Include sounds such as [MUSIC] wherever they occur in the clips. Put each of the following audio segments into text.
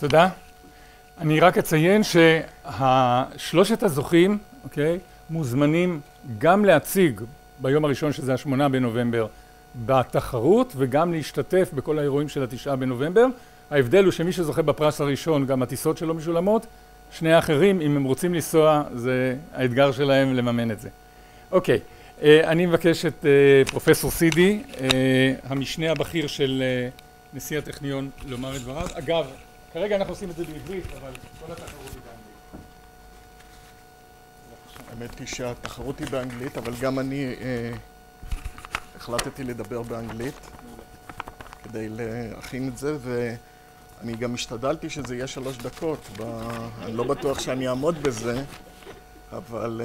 תודה. אני רק אציין ששלושת הזוכים, אוקיי, מוזמנים גם להציג ביום הראשון שזה השמונה בנובמבר בתחרות וגם להשתתף בכל האירועים של התשעה בנובמבר. ההבדל הוא שמי שזוכה בפרס הראשון גם הטיסות שלו משולמות, שני האחרים אם הם רוצים לנסוע זה האתגר שלהם לממן את זה. אוקיי, אני מבקש את פרופסור סידי, המשנה הבכיר של נשיא הטכניון לומר את דבריו. אגב, כרגע אנחנו עושים את זה בעברית אבל כל התחרות היא באנגלית. האמת היא שהתחרות היא באנגלית אבל גם אני החלטתי לדבר באנגלית כדי להכין את זה ואני גם השתדלתי שזה יהיה שלוש דקות, אני לא בטוח שאני אעמוד בזה אבל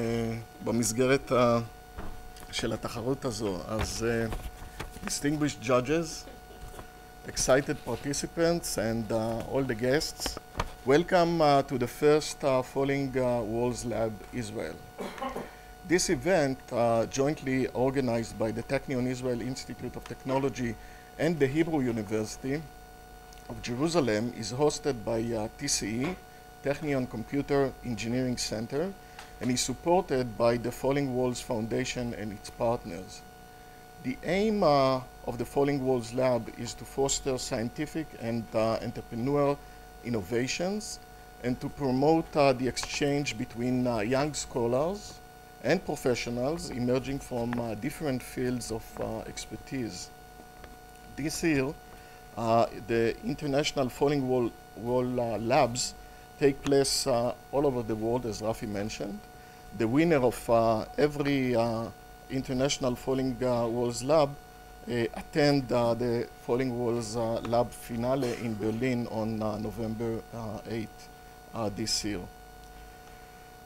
במסגרת של התחרות הזו. אז distinguished judges, excited participants and all the guests, welcome to the first Falling Walls Lab Israel. This event, uh, jointly organized by the Technion Israel Institute of Technology and the Hebrew University of Jerusalem, is hosted by uh, TCE, Technion Computer Engineering Center, and is supported by the Falling Walls Foundation and its partners. The aim uh, of the Falling Walls Lab is to foster scientific and uh, entrepreneurial innovations and to promote uh, the exchange between uh, young scholars and professionals emerging from uh, different fields of uh, expertise. This year, the International Falling Wall, Wall Labs take place all over the world, as Rafi mentioned. The winner of every International Falling uh, Walls Lab uh, attend uh, the Falling Walls Lab finale in Berlin on November 8 this year.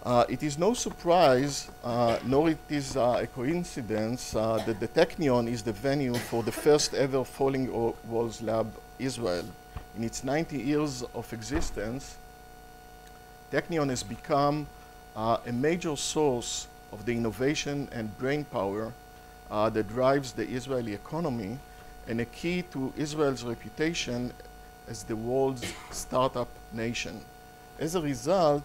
Uh, it is no surprise, uh, nor it is uh, a coincidence, that the Technion is the venue for the first ever Falling Walls Lab Israel. In its 90 years of existence, Technion has become a major source of the innovation and brain power that drives the Israeli economy and a key to Israel's reputation as the world's startup nation. As a result,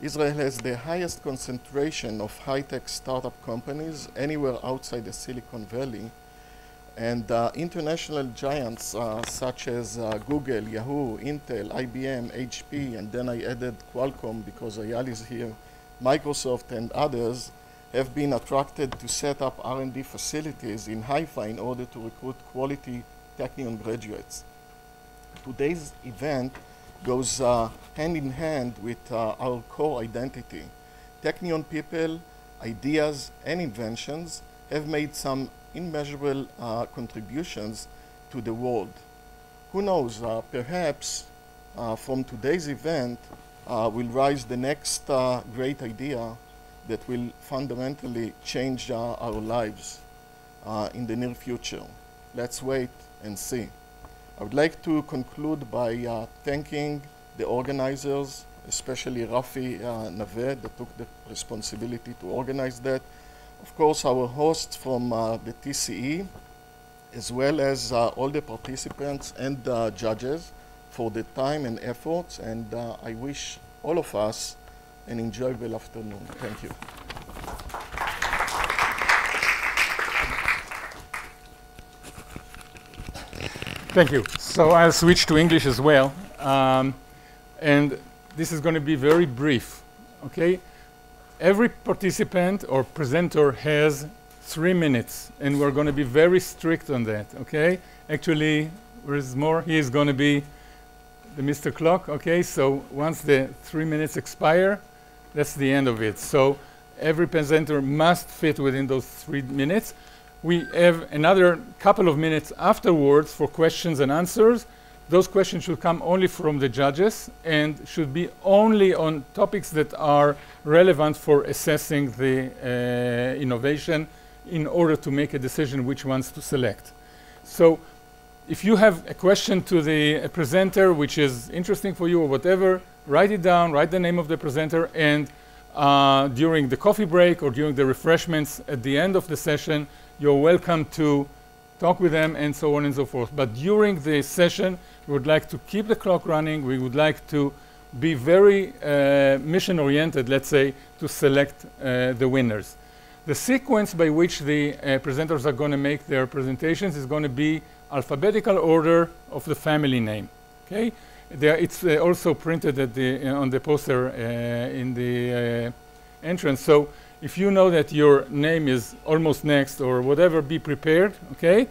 Israel has the highest concentration of high-tech startup companies anywhere outside the Silicon Valley. And uh, international giants uh, such as uh, Google, Yahoo, Intel, IBM, HP, and then I added Qualcomm because Ayal is here, Microsoft and others have been attracted to set up R&D facilities in Haifa in order to recruit quality Technion graduates. Today's event goes uh, hand in hand with uh, our core identity. Technion people, ideas, and inventions have made some immeasurable uh, contributions to the world. Who knows, uh, perhaps uh, from today's event uh, will rise the next great idea that will fundamentally change our lives in the near future. Let's wait and see. I would like to conclude by uh, thanking the organizers, especially Rafi uh, Naved, that took the responsibility to organize that. Of course, our hosts from uh, the TCE, as well as uh, all the participants and uh, judges for the time and efforts. And uh, I wish all of us an enjoyable afternoon. Thank you. Thank you. So I'll switch to English as well. Um, and this is going to be very brief, okay? Every participant or presenter has three minutes, and we're going to be very strict on that, okay? Actually, where's more? He is going to be the Mr. Clock, okay? So once the three minutes expire, that's the end of it. So every presenter must fit within those three minutes. We have another couple of minutes afterwards for questions and answers. Those questions should come only from the judges and should be only on topics that are relevant for assessing the uh, innovation in order to make a decision which ones to select. So if you have a question to the presenter which is interesting for you or whatever, write it down, write the name of the presenter, and uh, during the coffee break or during the refreshments at the end of the session, you're welcome to talk with them, and so on and so forth. But during the session, we would like to keep the clock running. We would like to be very uh, mission oriented, let's say, to select uh, the winners. The sequence by which the uh, presenters are going to make their presentations is going to be alphabetical order of the family name. Okay, there it's uh, also printed at the uh, on the poster uh, in the entrance. So if you know that your name is almost next or whatever, be prepared. Okay,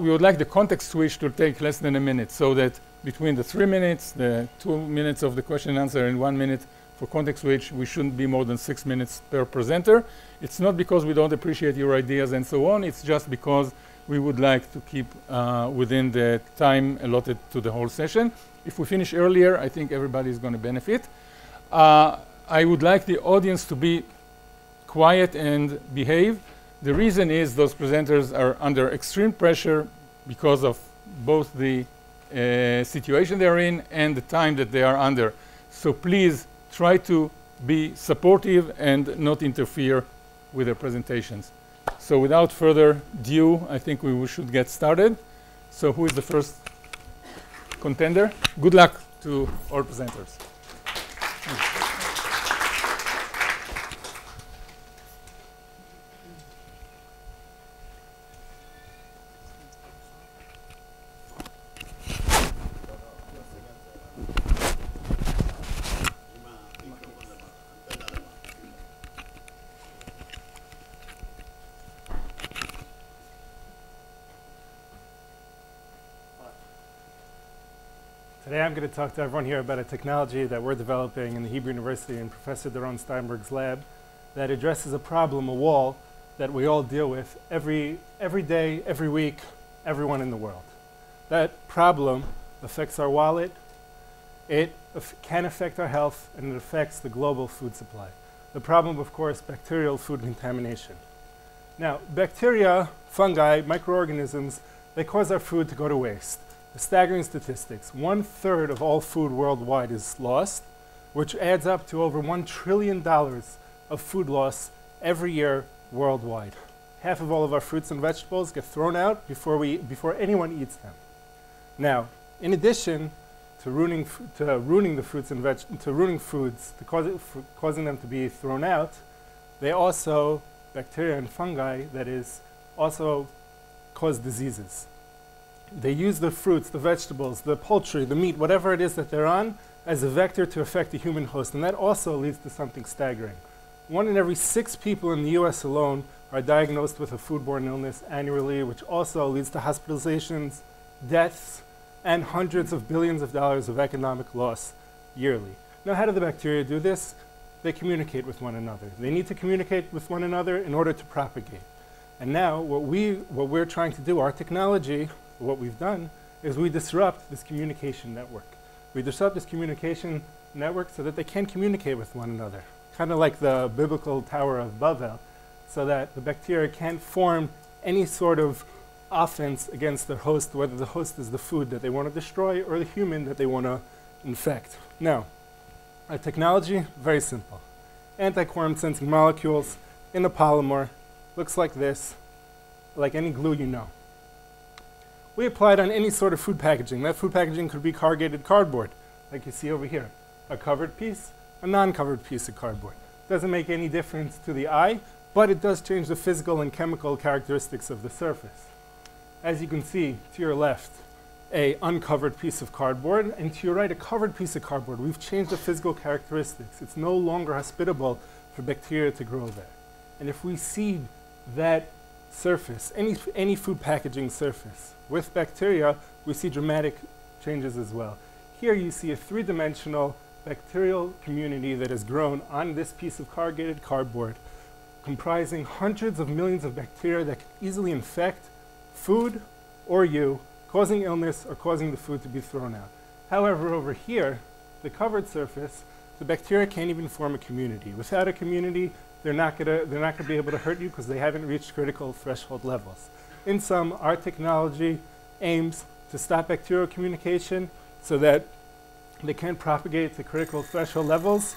we would like the context switch to take less than a minute, so that between the three minutes, the two minutes of the question and answer, and one minute for context switch, we shouldn't be more than six minutes per presenter. It's not because we don't appreciate your ideas and so on. It's just because we would like to keep uh, within the time allotted to the whole session. If we finish earlier, I think everybody is going to benefit. Uh, I would like the audience to be quiet and behave. The reason is those presenters are under extreme pressure because of both the uh, situation they're in and the time that they are under. So please try to be supportive and not interfere with their presentations. So without further ado, I think we should get started. So who is the first contender? Good luck to all presenters. Today I'm going to talk to everyone here about a technology that we're developing in the Hebrew University and Professor Doron Steinberg's lab that addresses a problem, a wall, that we all deal with every, every day, every week, everyone in the world. That problem affects our wallet, it can affect our health, and it affects the global food supply. The problem, of course, bacterial food contamination. Now, bacteria, fungi, microorganisms, they cause our food to go to waste. The staggering statistics. One third of all food worldwide is lost, which adds up to over $1 trillion of food loss every year worldwide. Half of all of our fruits and vegetables get thrown out before, we, before anyone eats them. Now, in addition to ruining, to ruining the fruits and veg, to ruining foods, to causing them to be thrown out, they also, bacteria and fungi, that is, also cause diseases. They use the fruits, the vegetables, the poultry, the meat, whatever it is that they're on, as a vector to affect the human host. And that also leads to something staggering. One in every six people in the US alone are diagnosed with a foodborne illness annually, which also leads to hospitalizations, deaths, and hundreds of billions of dollars of economic loss yearly. Now, how do the bacteria do this? They communicate with one another. They need to communicate with one another in order to propagate. And now, what, we, what we're trying to do, our technology, what we've done is we disrupt this communication network. We disrupt this communication network so that they can communicate with one another, kind of like the biblical Tower of Babel, so that the bacteria can't form any sort of offense against the host, whether the host is the food that they want to destroy or the human that they want to infect. Now, our technology, very simple. Anti-quorum sensing molecules in a polymer, looks like this, like any glue you know we apply it on any sort of food packaging. That food packaging could be corrugated cardboard, like you see over here. A covered piece, a non-covered piece of cardboard. Doesn't make any difference to the eye, but it does change the physical and chemical characteristics of the surface. As you can see to your left, a uncovered piece of cardboard, and to your right, a covered piece of cardboard. We've changed the physical characteristics. It's no longer hospitable for bacteria to grow there. And if we seed that surface, any, any food packaging surface, with bacteria, we see dramatic changes as well. Here you see a three-dimensional bacterial community that has grown on this piece of corrugated cardboard, comprising hundreds of millions of bacteria that can easily infect food or you, causing illness or causing the food to be thrown out. However, over here, the covered surface, the bacteria can't even form a community. Without a community, they're not gonna, they're not gonna be able to hurt you because they haven't reached critical threshold levels. In sum, our technology aims to stop bacterial communication so that they can't propagate to critical threshold levels.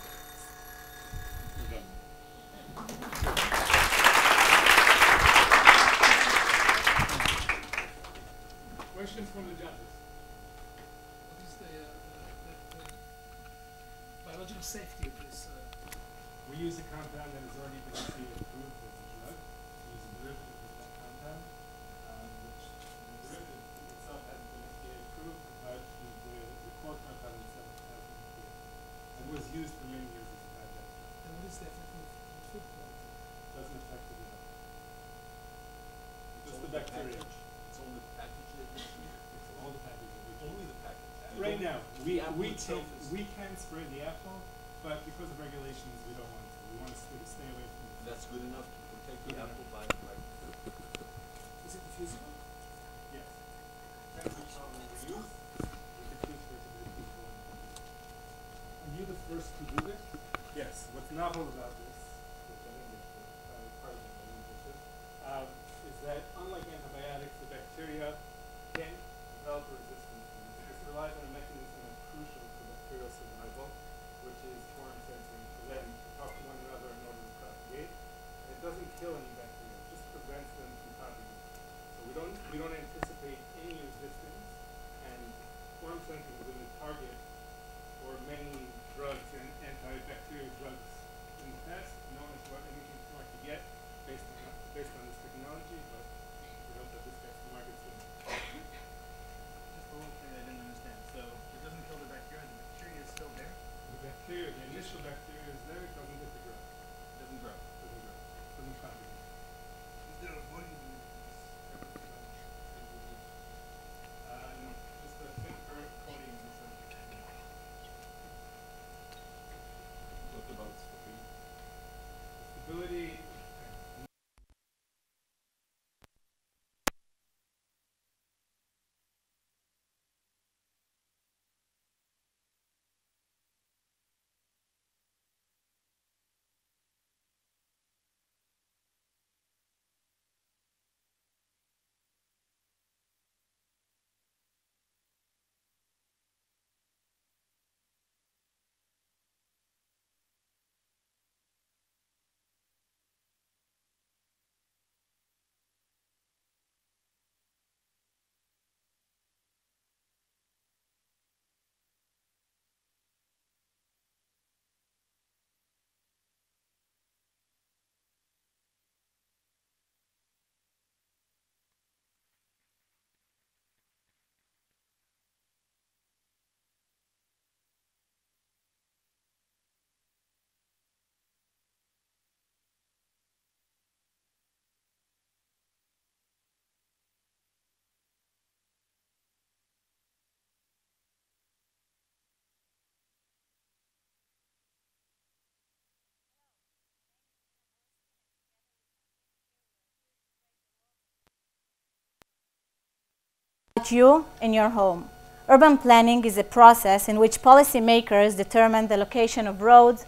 You in your home. Urban planning is a process in which policymakers determine the location of roads,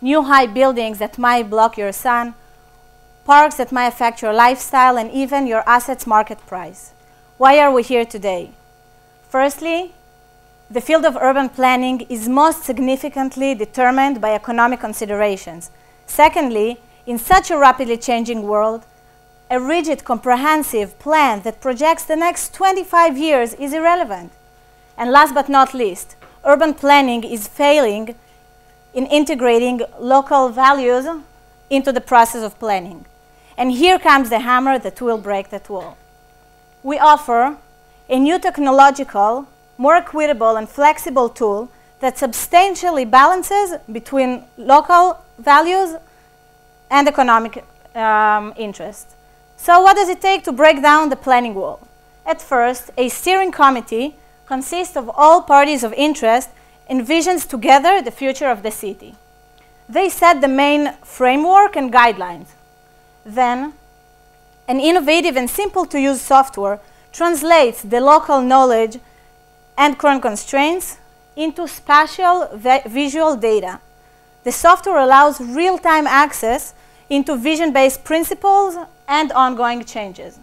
new high buildings that might block your sun, parks that might affect your lifestyle, and even your assets market price. Why are we here today? Firstly, the field of urban planning is most significantly determined by economic considerations. Secondly, in such a rapidly changing world, a rigid, comprehensive plan that projects the next 25 years is irrelevant. And last but not least, urban planning is failing in integrating local values into the process of planning. And here comes the hammer that will break that wall. We offer a new technological, more equitable and flexible tool that substantially balances between local values and economic um, interests. So what does it take to break down the planning wall? At first, a steering committee consists of all parties of interest envisions together the future of the city. They set the main framework and guidelines. Then, an innovative and simple to use software translates the local knowledge and current constraints into spatial visual data. The software allows real-time access into vision-based principles and ongoing changes.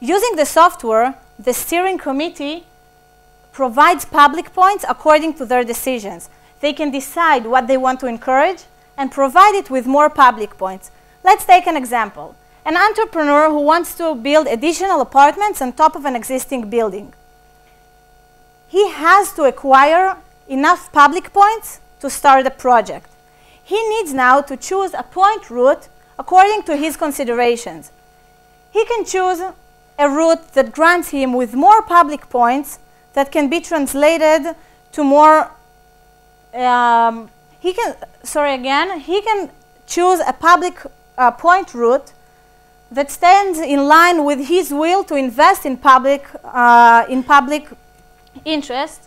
Using the software, the steering committee provides public points according to their decisions. They can decide what they want to encourage and provide it with more public points. Let's take an example. An entrepreneur who wants to build additional apartments on top of an existing building. He has to acquire enough public points to start the project. He needs now to choose a point route according to his considerations. He can choose a route that grants him with more public points that can be translated to more um, he can sorry again he can choose a public uh, point route that stands in line with his will to invest in public uh, in public interest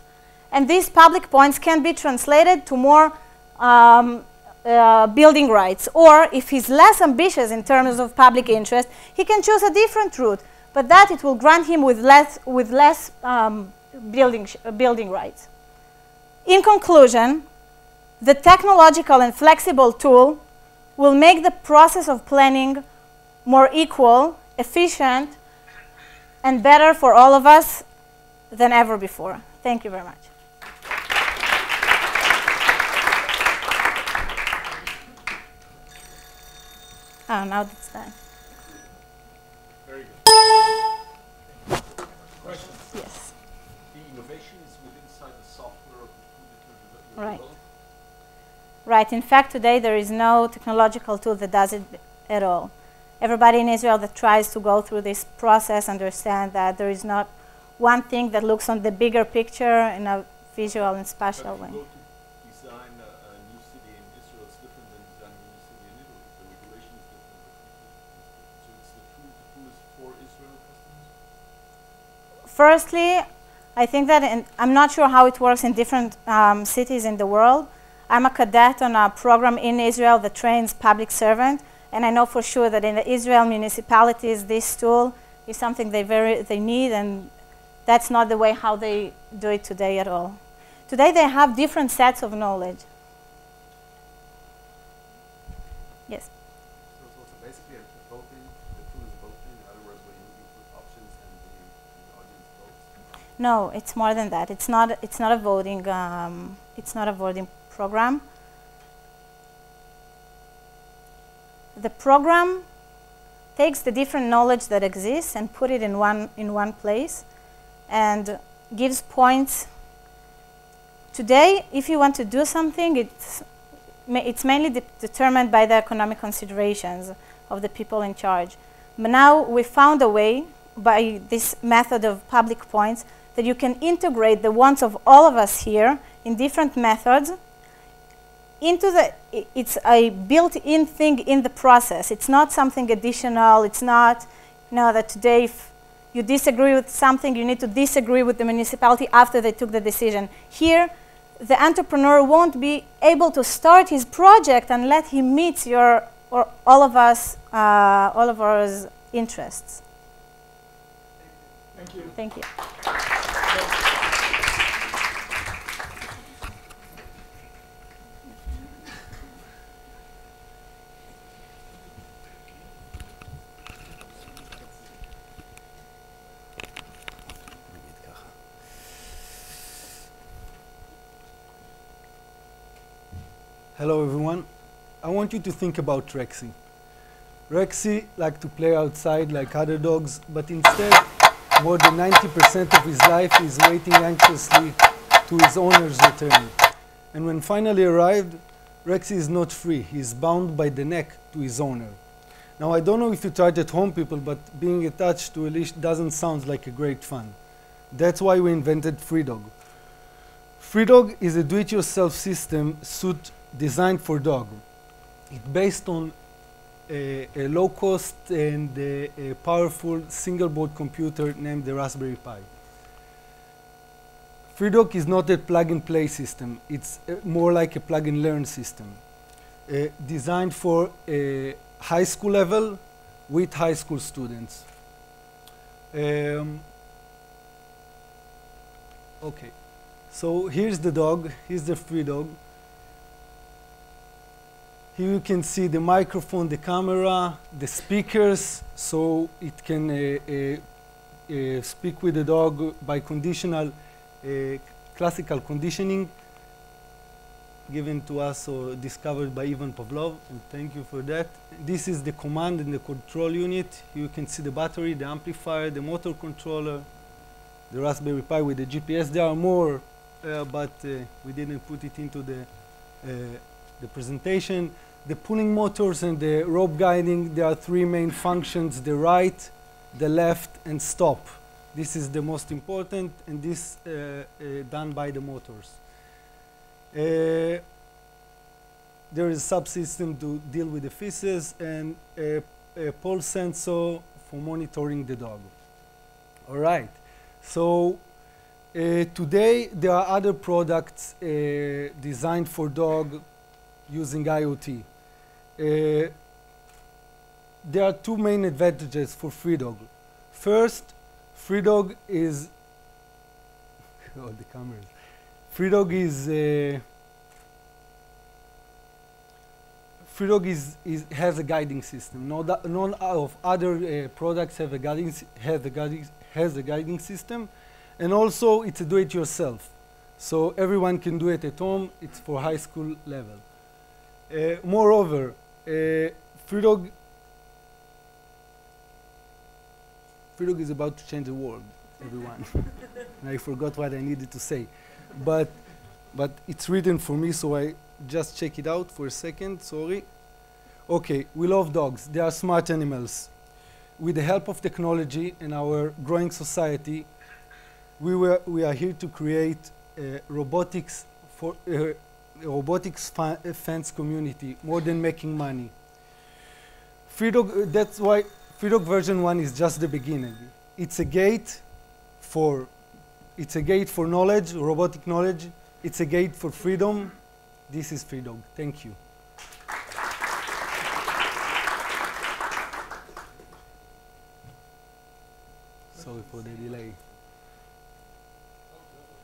and these public points can be translated to more um, uh, building rights or if he's less ambitious in terms of public interest he can choose a different route but that it will grant him with less with less um, building uh, building rights in conclusion the technological and flexible tool will make the process of planning more equal, efficient, and better for all of us than ever before. Thank you very much. Oh, now it's done. Very good. Questions? Yes. The innovation is within inside the software of the tool that you're Right. developing? Right. In fact, today there is no technological tool that does it at all. Everybody in Israel that tries to go through this process understand that there is not one thing that looks on the bigger picture in a visual and But spatial if way. you go to design a, a new city in Israel, it's different than designing a new city in Italy. The regulation is different. the content is different. So it's the tool, the tool is for Israel customers? Firstly, I think that in, I'm not sure how it works in different um, cities in the world. I'm a cadet on a program in Israel that trains public servant, and I know for sure that in the Israel municipalities, this tool is something they very they need, and that's not the way how they do it today at all. Today they have different sets of knowledge. Yes. So it's also basically a voting, the tool is voting, in other words, where you, you put options and the, and the audience votes. No, it's more than that. It's not. It's not a voting. Um, it's not a voting program. The program takes the different knowledge that exists and put it in one in one place, and gives points. Today, if you want to do something, it's ma- it's mainly de- determined by the economic considerations of the people in charge. But now we found a way by this method of public points that you can integrate the wants of all of us here in different methods into the it's a built-in thing in the process. It's not something additional. It's not you know that today if you disagree with something you need to disagree with the municipality after they took the decision. Here the entrepreneur won't be able to start his project unless he meets your or all of us uh, all of our interests Thank you. thank you Hello everyone. I want you to think about Rexy. Rexy like to play outside like other dogs, but instead more than 90% of his life is waiting anxiously to his owner's return. And when finally arrived, Rexy is not free. He is bound by the neck to his owner. Now I don't know if you tried at home people, but being attached to a leash doesn't sound like a great fun. That's why we invented FreeDog. FreeDog is a do-it-yourself system suit designed for dog. It's based on a, a low-cost and a, powerful single-board computer named the Raspberry Pi. FreeDog is not a plug-and-play system. It's uh, more like a plug-and-learn system, uh, designed for a high school level with high school students. Um, okay. So here's the dog, here's the free dog. Here you can see the microphone, the camera, the speakers, so it can uh, uh, uh, speak with the dog by conditional, uh, classical conditioning given to us or discovered by Ivan Pavlov, and thank you for that. This is the command and the control unit. You can see the battery, the amplifier, the motor controller, the Raspberry Pi with the GPS. There are more uh, but uh, we didn't put it into the uh, the presentation. The pulling motors and the rope guiding, there are three main functions, the right, the left, and stop. This is the most important, and this uh, uh, done by the motors. Uh, there is a subsystem to deal with the feces and a, a pulse sensor for monitoring the dog. All right. So uh, today there are other products uh, designed for dog using IoT. Uh, there are two main advantages for FreeDog. First, FreeDog is [LAUGHS] oh the cameras. FreeDog is uh, FreeDog is, is has a guiding system. No, none of other uh, products have a guiding has a guiding has a guiding system, and also it's a do-it-yourself. So everyone can do it at home. It's for high school level. Uh, moreover, FreeDog FreeDog is about to change the world, everyone. and I forgot what I needed to say, but but it's written for me, so I just check it out for a second. Sorry. Okay, we love dogs. They are smart animals. With the help of technology and our growing society, we were we are here to create uh, robotics for a robotics fa- fans community more than making money. FreeDog, that's why FreeDog version 1 is just the beginning. It's a gate for it's a gate for knowledge, robotic knowledge. It's a gate for freedom. This is FreeDog. Thank you. Sorry for the delay.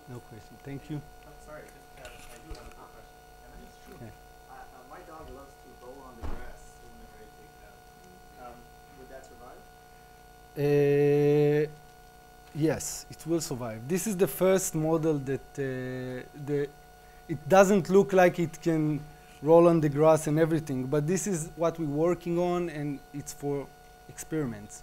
No question. Thank you. Oh, sorry, just, uh, I do have a quick question. Can I? Sure. Okay. Uh, uh, my dog loves to roll on the grass whenever I take it out. Um, would that survive? Uh, yes, it will survive. This is the first model that uh, the it doesn't look like it can roll on the grass and everything, but this is what we're working on, and it's for experiments.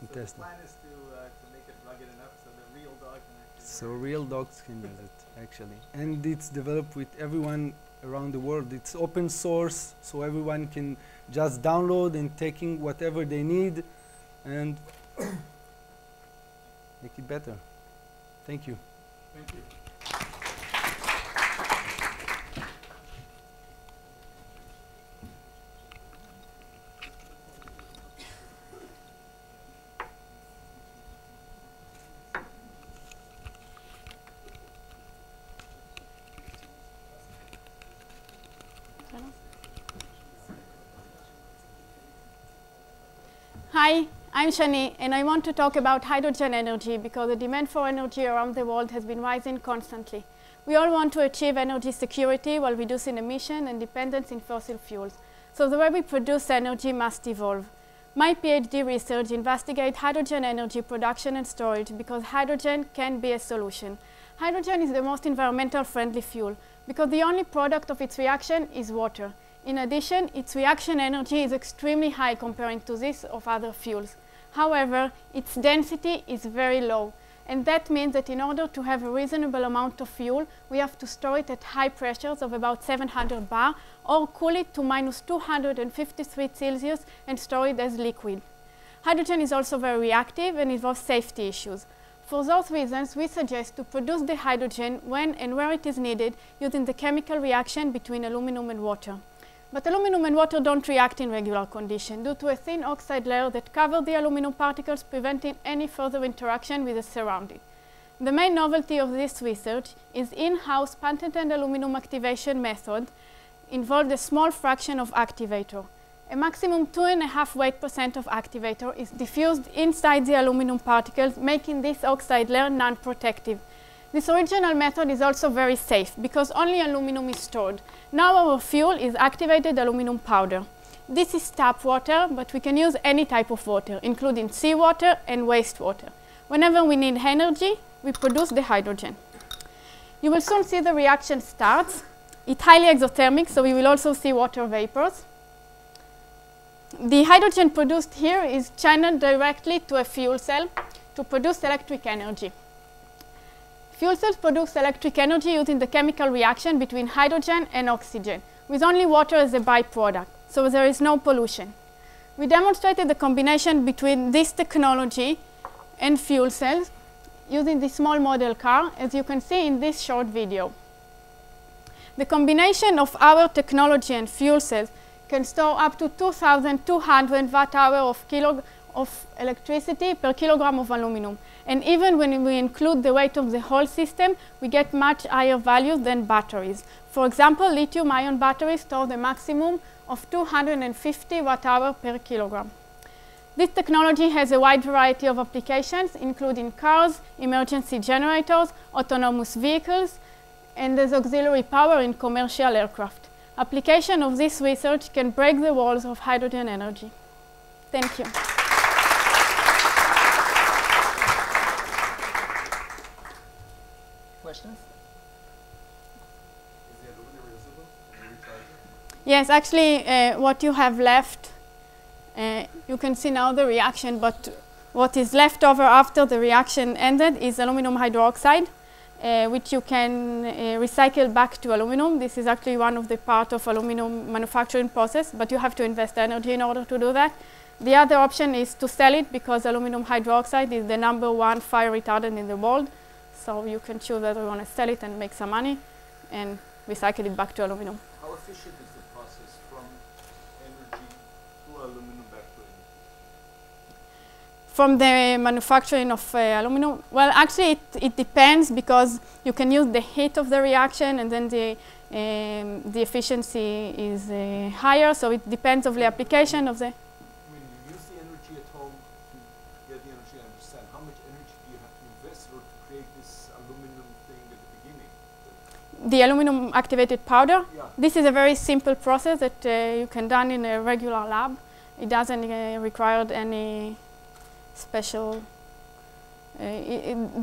So the Testing. plan is to, uh, to make it rugged enough so the real dog can actually. So real dogs can use it actually, and it's developed with everyone around the world. It's open source, so everyone can just download and taking whatever they need, and [CLEARS THROAT] make it better. Thank you. Thank you. Hi, I'm Shani, and I want to talk about hydrogen energy because the demand for energy around the world has been rising constantly. We all want to achieve energy security while reducing emission and dependence in fossil fuels. So the way we produce energy must evolve. My PhD research investigates hydrogen energy production and storage because hydrogen can be a solution. Hydrogen is the most environmental friendly fuel because the only product of its reaction is water. In addition, its reaction energy is extremely high comparing to this of other fuels. However, its density is very low, and that means that in order to have a reasonable amount of fuel, we have to store it at high pressures of about 700 bar or cool it to minus 253 Celsius and store it as liquid. Hydrogen is also very reactive and involves safety issues. For those reasons, we suggest to produce the hydrogen when and where it is needed using the chemical reaction between aluminum and water. But aluminum and water don't react in regular condition due to a thin oxide layer that covers the aluminum particles, preventing any further interaction with the surrounding. The main novelty of this research is in-house patented aluminum activation method involved a small fraction of activator. A maximum two and a half weight percent of activator is diffused inside the aluminum particles, making this oxide layer non-protective. This original method is also very safe because only aluminum is stored. Now our fuel is activated aluminum powder. This is tap water, but we can use any type of water, including seawater and wastewater. Whenever we need energy, we produce the hydrogen. You will soon see the reaction starts. It's highly exothermic, so we will also see water vapors. The hydrogen produced here is channeled directly to a fuel cell to produce electric energy. Fuel cells produce electric energy using the chemical reaction between hydrogen and oxygen, with only water as a byproduct, so there is no pollution. We demonstrated the combination between this technology and fuel cells using this small model car, as you can see in this short video. The combination of our technology and fuel cells can store up to 2,200 watt hour of, of electricity per kilogram of aluminum. And even when we include the weight of the whole system, we get much higher values than batteries. For example, lithium ion batteries store the maximum of 250 watt hour per kilogram. This technology has a wide variety of applications, including cars, emergency generators, autonomous vehicles, and as auxiliary power in commercial aircraft. Application of this research can break the walls of hydrogen energy. Thank you. Questions? Is the aluminum reusable? Can you recharge it? Yes, actually, uh, what you have left, uh, you can see now the reaction, but what is left over after the reaction ended is aluminum hydroxide, uh, which you can uh, recycle back to aluminum. This is actually one of the part of aluminum manufacturing process, but you have to invest energy in order to do that. The other option is to sell it because aluminum hydroxide is the number one fire retardant in the world. So you can choose whether you want to sell it and make some money and recycle it back to aluminum. How efficient is the process from energy to aluminum back to energy? From the manufacturing of uh, aluminum, well, actually, it, it depends because you can use the heat of the reaction and then the, um, the efficiency is uh, higher. So it depends of the application of the. I mean, you use the energy at home to get the energy, I understand. How much energy do you have to invest in order to create this aluminum thing at the beginning? The aluminum activated powder. Yeah. This is a very simple process that uh, you can done in a regular lab. It doesn't uh, require any special. Uh,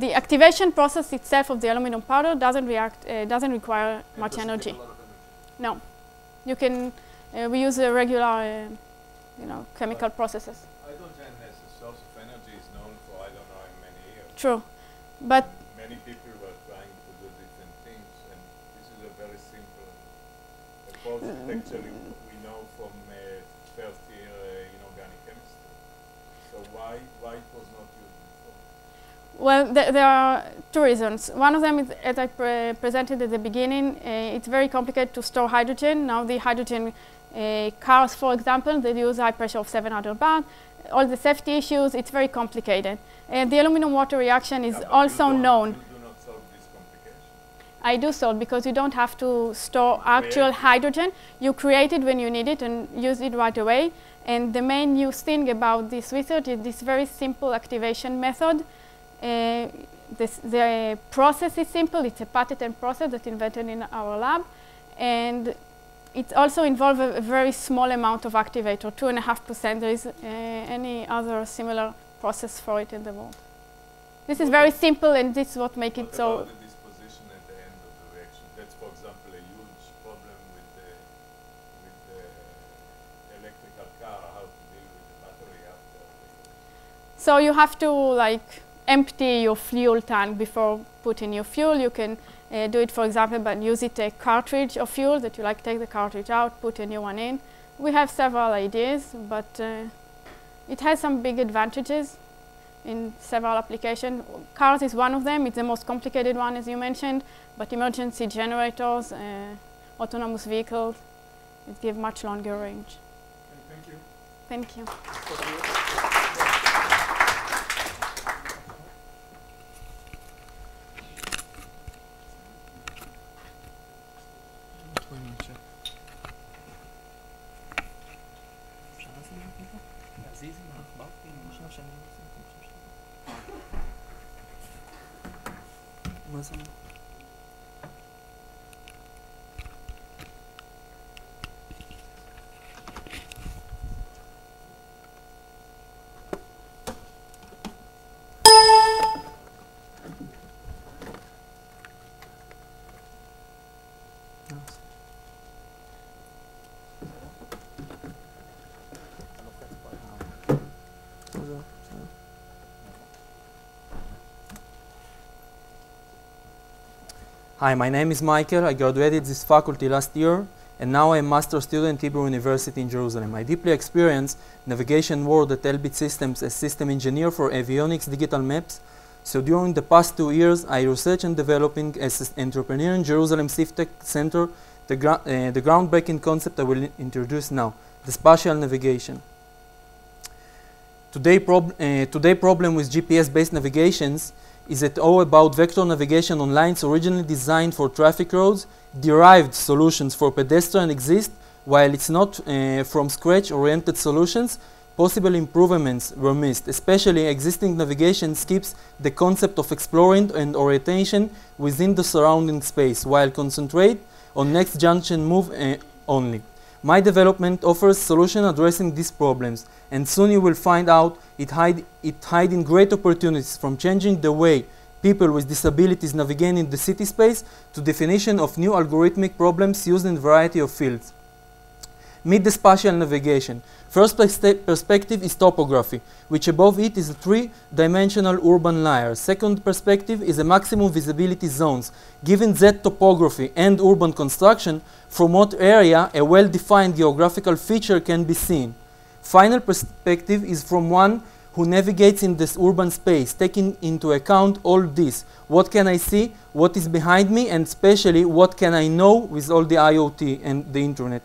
the activation process itself of the aluminum powder doesn't react. Uh, doesn't require It much energy. take a lot of energy. No, you can. Uh, we use a regular, uh, you know, chemical processes. Hydrogen as a source of energy is known for I don't know how many years. True, but Many people were trying to do different things, and this is a very simple approach that actually we know from uh, first year uh, in organic chemistry. So why why it was not used before? Well, th- there are two reasons. One of them is, as I pre- presented at the beginning, uh, it's very complicated to store hydrogen. Now, the hydrogen uh, cars, for example, they use high pressure of 700 bar. All the safety issues, it's very complicated. Uh, the aluminum water reaction is Yeah, also known. You do not solve this complication. I do so because you don't have to store actual it. hydrogen. You create it when you need it and use it right away. And the main new thing about this research is this very simple activation method. Uh, this, the process is simple. It's a patented process that's invented in our lab. And it also involves a, a very small amount of activator, two and a half percent. There is uh, any other similar process for it in the world. This is very simple and this is what makes it so about the disposition at the end of the reaction? That's, for example, a huge problem with the with the electrical car. How to deal with the battery after? the- So you have to like empty your fuel tank before putting your fuel. You can uh, do it, for example, by use it a cartridge of fuel that you like take the cartridge out, put a new one in. We have several ideas, but uh, it has some big advantages in several applications. Cars is one of them. It's the most complicated one, as you mentioned. But emergency generators, uh, autonomous vehicles, it give much longer range. Thank you. Thank you. Hi, my name is Michael. I graduated this faculty last year, and now I'm a master student at Hebrew University in Jerusalem. I deeply experienced navigation world at Elbit Systems as system engineer for avionics digital maps. So during the past two years, I research and developing as an entrepreneur in Jerusalem CIFTech Center the, uh, the groundbreaking concept I will introduce now, the spatial navigation. Today, prob- uh, today problem with GPS-based navigations is it all about vector navigation on lines originally designed for traffic roads. Derived solutions for pedestrian exist, while it's not uh, from scratch oriented solutions. Possible improvements were missed, especially existing navigation skips the concept of exploring and orientation within the surrounding space, while concentrate on next junction move uh, only. My development offers solution addressing these problems, and soon you will find out it hide it hiding great opportunities from changing the way people with disabilities navigate in the city space to definition of new algorithmic problems used in variety of fields. Meet the spatial navigation. First perspective is topography, which above it is a three-dimensional urban layer. Second perspective is a maximum visibility zones. Given that topography and urban construction, from what area a well-defined geographical feature can be seen. Final perspective is from one who navigates in this urban space, taking into account all this. What can I see? What is behind me? And especially, what can I know with all the IoT and the internet?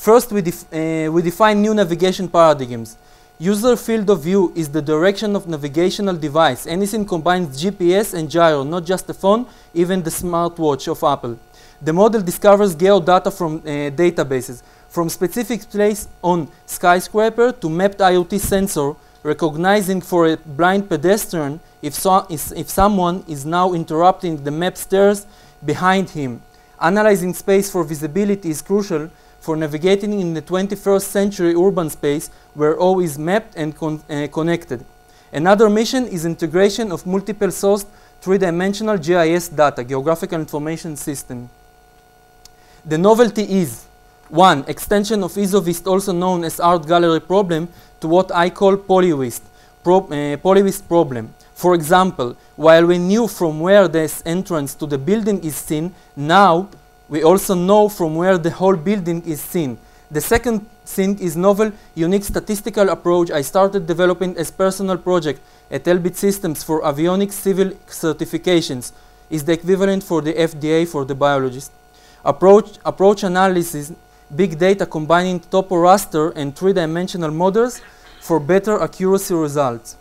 First, we, def- uh, we define new navigation paradigms. User field of view is the direction of navigational device. Anything combines GPS and gyro, not just the phone, even the smartwatch of Apple. The model discovers geo data from uh, databases, from specific place on skyscraper to mapped IoT sensor, recognizing for a blind pedestrian if, so, is, if someone is now interrupting the map stairs behind him. Analyzing space for visibility is crucial for navigating in the 21st century urban space where all is mapped and con- uh, connected. Another mission is integration of multiple sourced three-dimensional GIS data, Geographical Information System. The novelty is one, extension of isovist, also known as art gallery problem, to what I call polyvist, pro- uh, polyvist problem. For example, while we knew from where this entrance to the building is seen, now we also know from where the whole building is seen. The second thing is novel, unique statistical approach I started developing as personal project at Elbit Systems for avionics civil certifications is the equivalent for the FDA for the biologist. Approach, approach analysis, big data combining topo raster and three-dimensional models for better accuracy results.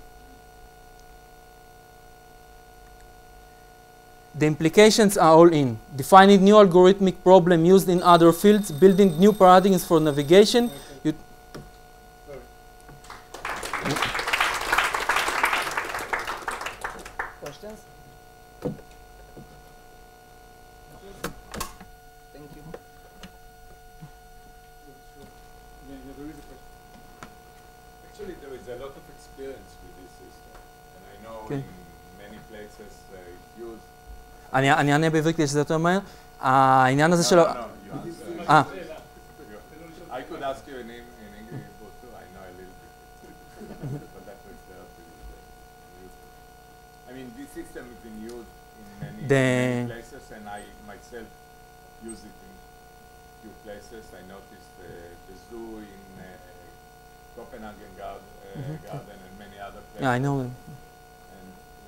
The implications are all in. Defining new algorithmic problem used in other fields, building new paradigms for navigation. You Questions? Thank you. Actually, there is a lot of experience with this system, and I know Okay. in many places uh, it's used. אני אענה בעברית כדי שזה יותר מהר. העניין הזה של... אה. the places and I myself use it in few places. I noticed uh, the zoo in uh, Copenhagen Garden, uh, mm -hmm. Garden and many other places. Yeah, I know them.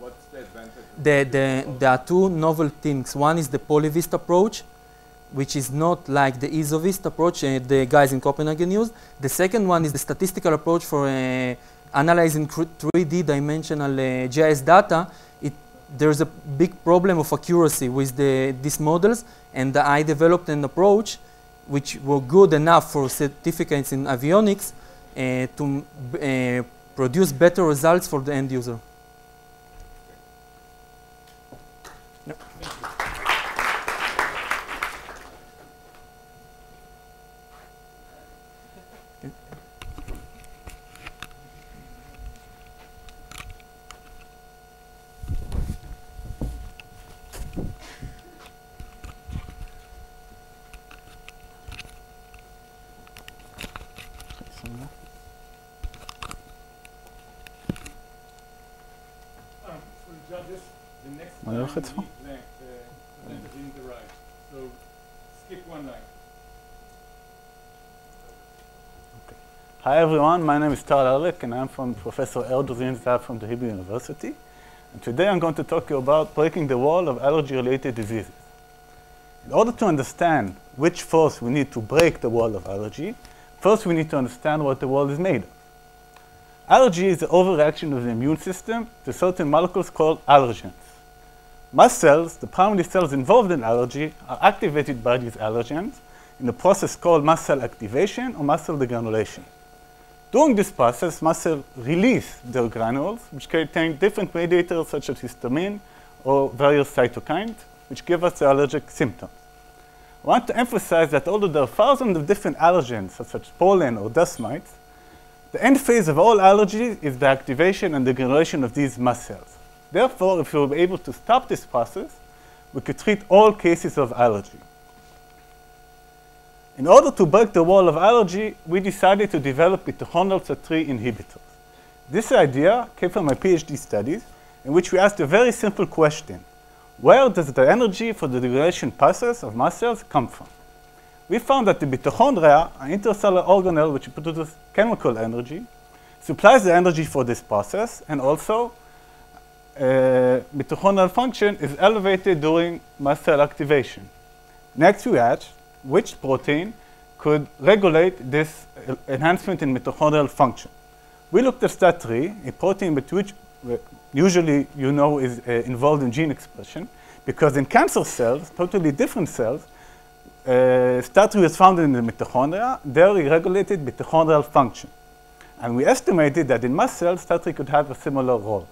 What's the advantage? The, the, there are two novel things. One is the polyvist approach, which is not like the isovist approach uh, the guys in Copenhagen use. The second one is the statistical approach for uh, analyzing 3D dimensional uh, GIS data. It, there's a big problem of accuracy with the, these models, and I developed an approach which were good enough for certificates in avionics uh, to uh, produce better results for the end user. So skip one line. Okay. Hi everyone, my name is Tal Erlich and I'm from Professor Elder lab from the Hebrew University. And today I'm going to talk to you about breaking the wall of allergy-related diseases. In order to understand which force we need to break the wall of allergy, first we need to understand what the wall is made of. Allergy is the overreaction of the immune system to certain molecules called allergens. Mast cells, the primary cells involved in allergy, are activated by these allergens in a process called mast cell activation or mast cell degranulation. During this process, mast cells release their granules, which contain different mediators such as histamine or various cytokines, which give us the allergic symptoms. I want to emphasize that although there are thousands of different allergens, such as pollen or dust mites, the end phase of all allergies is the activation and degranulation of these mast cells. Therefore, if we were able to stop this process, we could treat all cases of allergy. In order to break the wall of allergy, we decided to develop mitochondrial STAT3 inhibitors. This idea came from my PhD studies, in which we asked a very simple question. Where does the energy for the degranulation process of mast cells come from? We found that the mitochondria, an intercellular organelle which produces chemical energy, supplies the energy for this process, and also mitochondrial function is elevated during mast cell activation. Next, we asked which protein could regulate this uh, enhancement in mitochondrial function. We looked at STAT3, a protein which uh, usually you know is uh, involved in gene expression, because in cancer cells, totally different cells, uh, STAT3 is found in the mitochondria. There, it regulated mitochondrial function. And we estimated that in mast cells, STAT3 could have a similar role.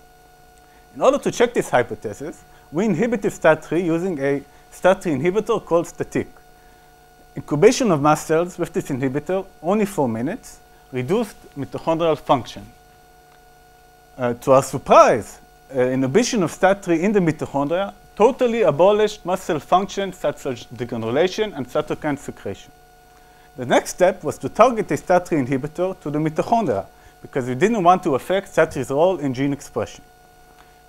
In order to check this hypothesis, we inhibited STAT3 using a STAT3 inhibitor called Stattic. Incubation of mast cells with this inhibitor, only four minutes, reduced mitochondrial function. Uh, to our surprise, uh, inhibition of STAT3 in the mitochondria totally abolished mast cell function such as degranulation and cytokine secretion. The next step was to target a STAT3 inhibitor to the mitochondria because we didn't want to affect STAT3's role in gene expression.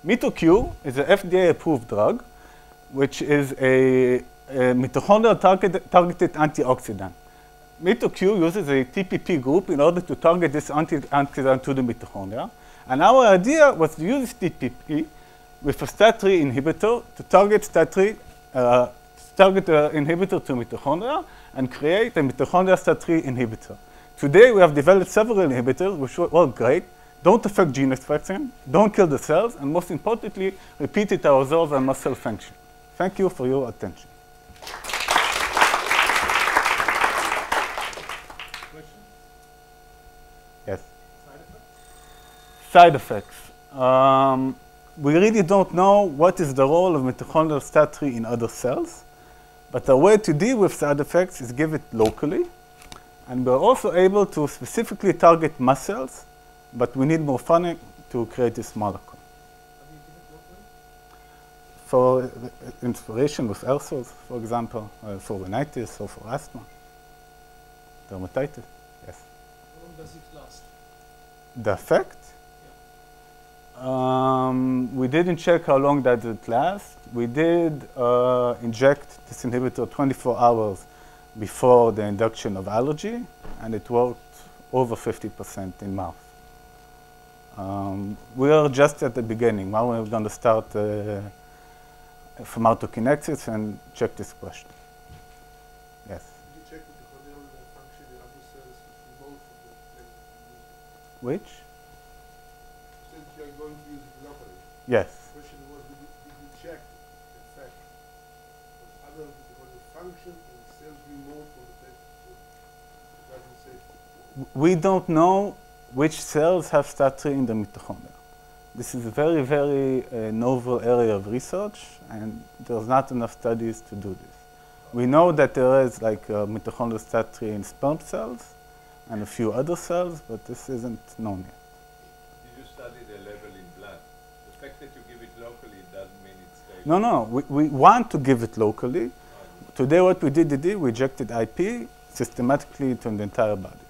MitoQ is an FDA-approved drug, which is a, a mitochondrial target, targeted antioxidant. MitoQ uses a TPP group in order to target this antioxidant to the mitochondria. And our idea was to use TPP with a STAT3 inhibitor to target STAT3, uh, target the inhibitor to mitochondria and create a mitochondria STAT3 inhibitor. Today, we have developed several inhibitors which work great, don't affect gene expression, don't kill the cells, and most importantly, repeat it arousal and muscle function. Thank you for your attention. Yes. Side effects. Um, we really don't know what is the role of mitochondrial STAT3 in other cells, but the way to deal with side effects is give it locally, and we're also able to specifically target mast cells, but we need morphonic to create this molecule. For uh, inspiration with ulcers, for example, uh, for rhinitis or for asthma, dermatitis, yes. How long does it last? The effect? Um, we didn't check how long that would last. We did uh, inject this inhibitor 24 hours before the induction of allergy, and it worked over 50% in mouth. Um, we are just at the beginning. Now we're going to start uh, pharmacokinetics and check this question. Yes. Did you check mitochondrial function in other cells which remote from the place of Which? Since you are going to use it locally, Yes. question was, did you, check the fact of other function in cells remote from the place of it doesn't say. We don't know which cells have STAT3 in the mitochondria. This is a very, very uh, novel area of research, and there's not enough studies to do this. We know that there is like uh, mitochondrial STAT3 in sperm cells and a few other cells, but this isn't known yet. Did you study the level in blood? The fact that you give it locally doesn't mean it stays. No, no, we, we want to give it locally. Today, what we did, did we injected IP systematically to the entire body.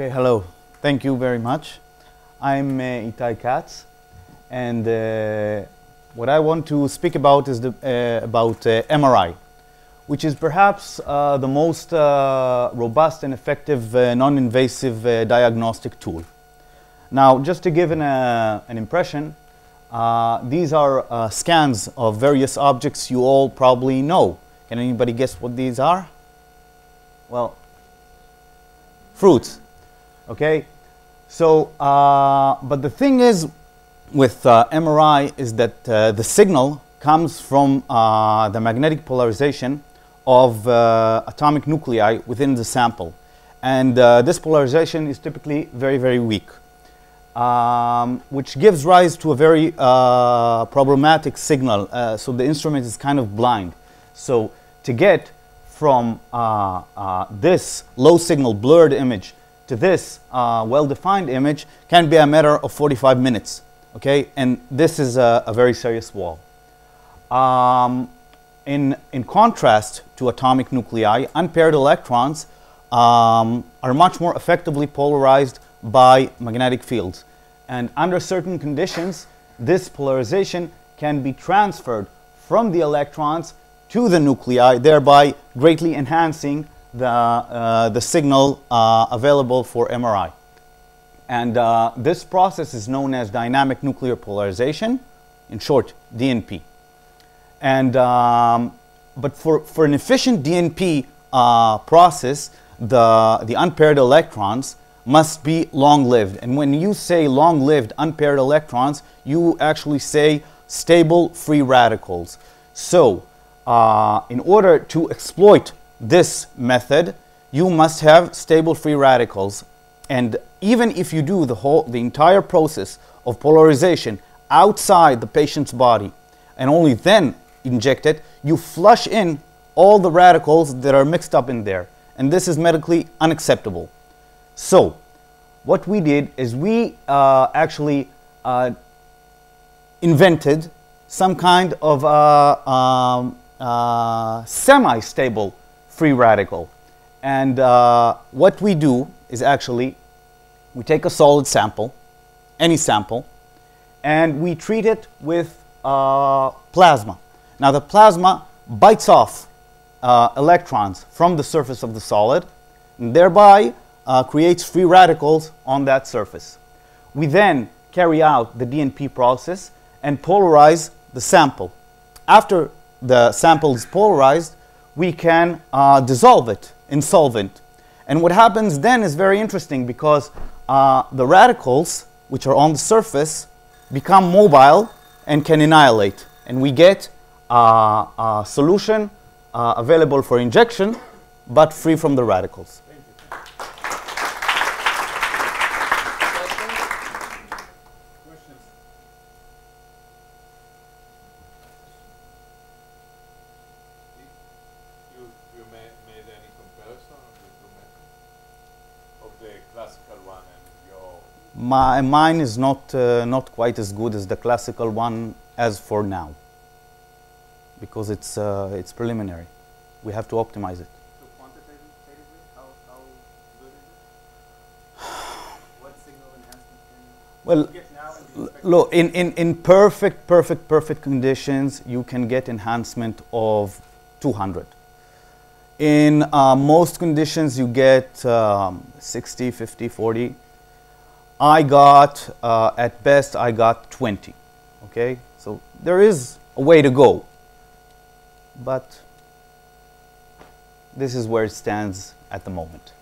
Okay, hello. Thank you very much. I'm uh, Itai Katz, and uh, what I want to speak about is the, uh, about uh, MRI, which is perhaps uh, the most uh, robust and effective non-invasive diagnostic tool. Now, just to give an, an impression, these are scans of various objects you all probably know. Can anybody guess what these are? Well, fruits. Okay? So, uh, but the thing is with uh, MRI is that uh, the signal comes from uh, the magnetic polarization of uh, atomic nuclei within the sample. And uh, this polarization is typically very, very weak, um, which gives rise to a very problematic signal. So the instrument is kind of blind. So to get from uh, uh, this low signal blurred image to this uh, well-defined image can be a matter of 45 minutes, okay? And this is a, a very serious wall. Um, in, in contrast to atomic nuclei, unpaired electrons um, are much more effectively polarized by magnetic fields. And under certain conditions, this polarization can be transferred from the electrons to the nuclei, thereby greatly enhancing the, uh, the signal uh, available for MRI. And uh, this process is known as dynamic nuclear polarization, in short, DNP. And, um, but for, for an efficient DNP process, the, the unpaired electrons must be long-lived. And when you say long-lived unpaired electrons, you actually say stable free radicals. So, uh, in order to exploit this method, you must have stable free radicals. And even if you do the whole, the entire process of polarization outside the patient's body, and only then inject it, you flush in all the radicals that are mixed up in there. And this is medically unacceptable. So, what we did is we uh, actually uh, invented some kind of uh, um, uh, semi-stable free radical. And uh, what we do is actually we take a solid sample, any sample, and we treat it with uh, plasma. Now the plasma bites off uh, electrons from the surface of the solid, and thereby uh, creates free radicals on that surface. We then carry out the DNP process and polarize the sample. After the sample is polarized, we can uh, dissolve it in solvent. And what happens then is very interesting because uh, the radicals, which are on the surface, become mobile and can annihilate. And we get uh, a solution uh, available for injection, but free from the radicals. You, you ma- made any comparison of the two methods? Of the classical one and your My, mine is not, uh, not quite as good as the classical one as for now because it's, uh, it's preliminary. We have to optimize it. So quantitatively, how, how good is it? [SIGHS] What signal enhancement can Well, you get now and you look, in, in, in perfect, perfect, perfect conditions, you can get enhancement of 200. In uh, most conditions, you get um, 60, 50, 40. I got, uh, at best, I got 20. Okay? So there is a way to go. But this is where it stands at the moment.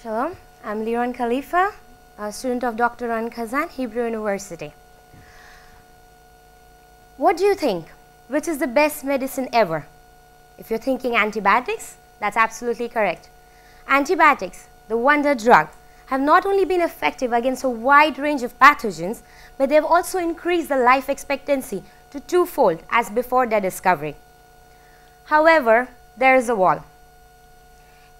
Shalom, I'm Liron Khalifa, a student of Dr. Ran Hazan, Hebrew University. What do you think? Which is the best medicine ever? If you're thinking antibiotics, that's absolutely correct. Antibiotics, the wonder drug, have not only been effective against a wide range of pathogens, but they've also increased the life expectancy to twofold as before their discovery. However, there is a wall.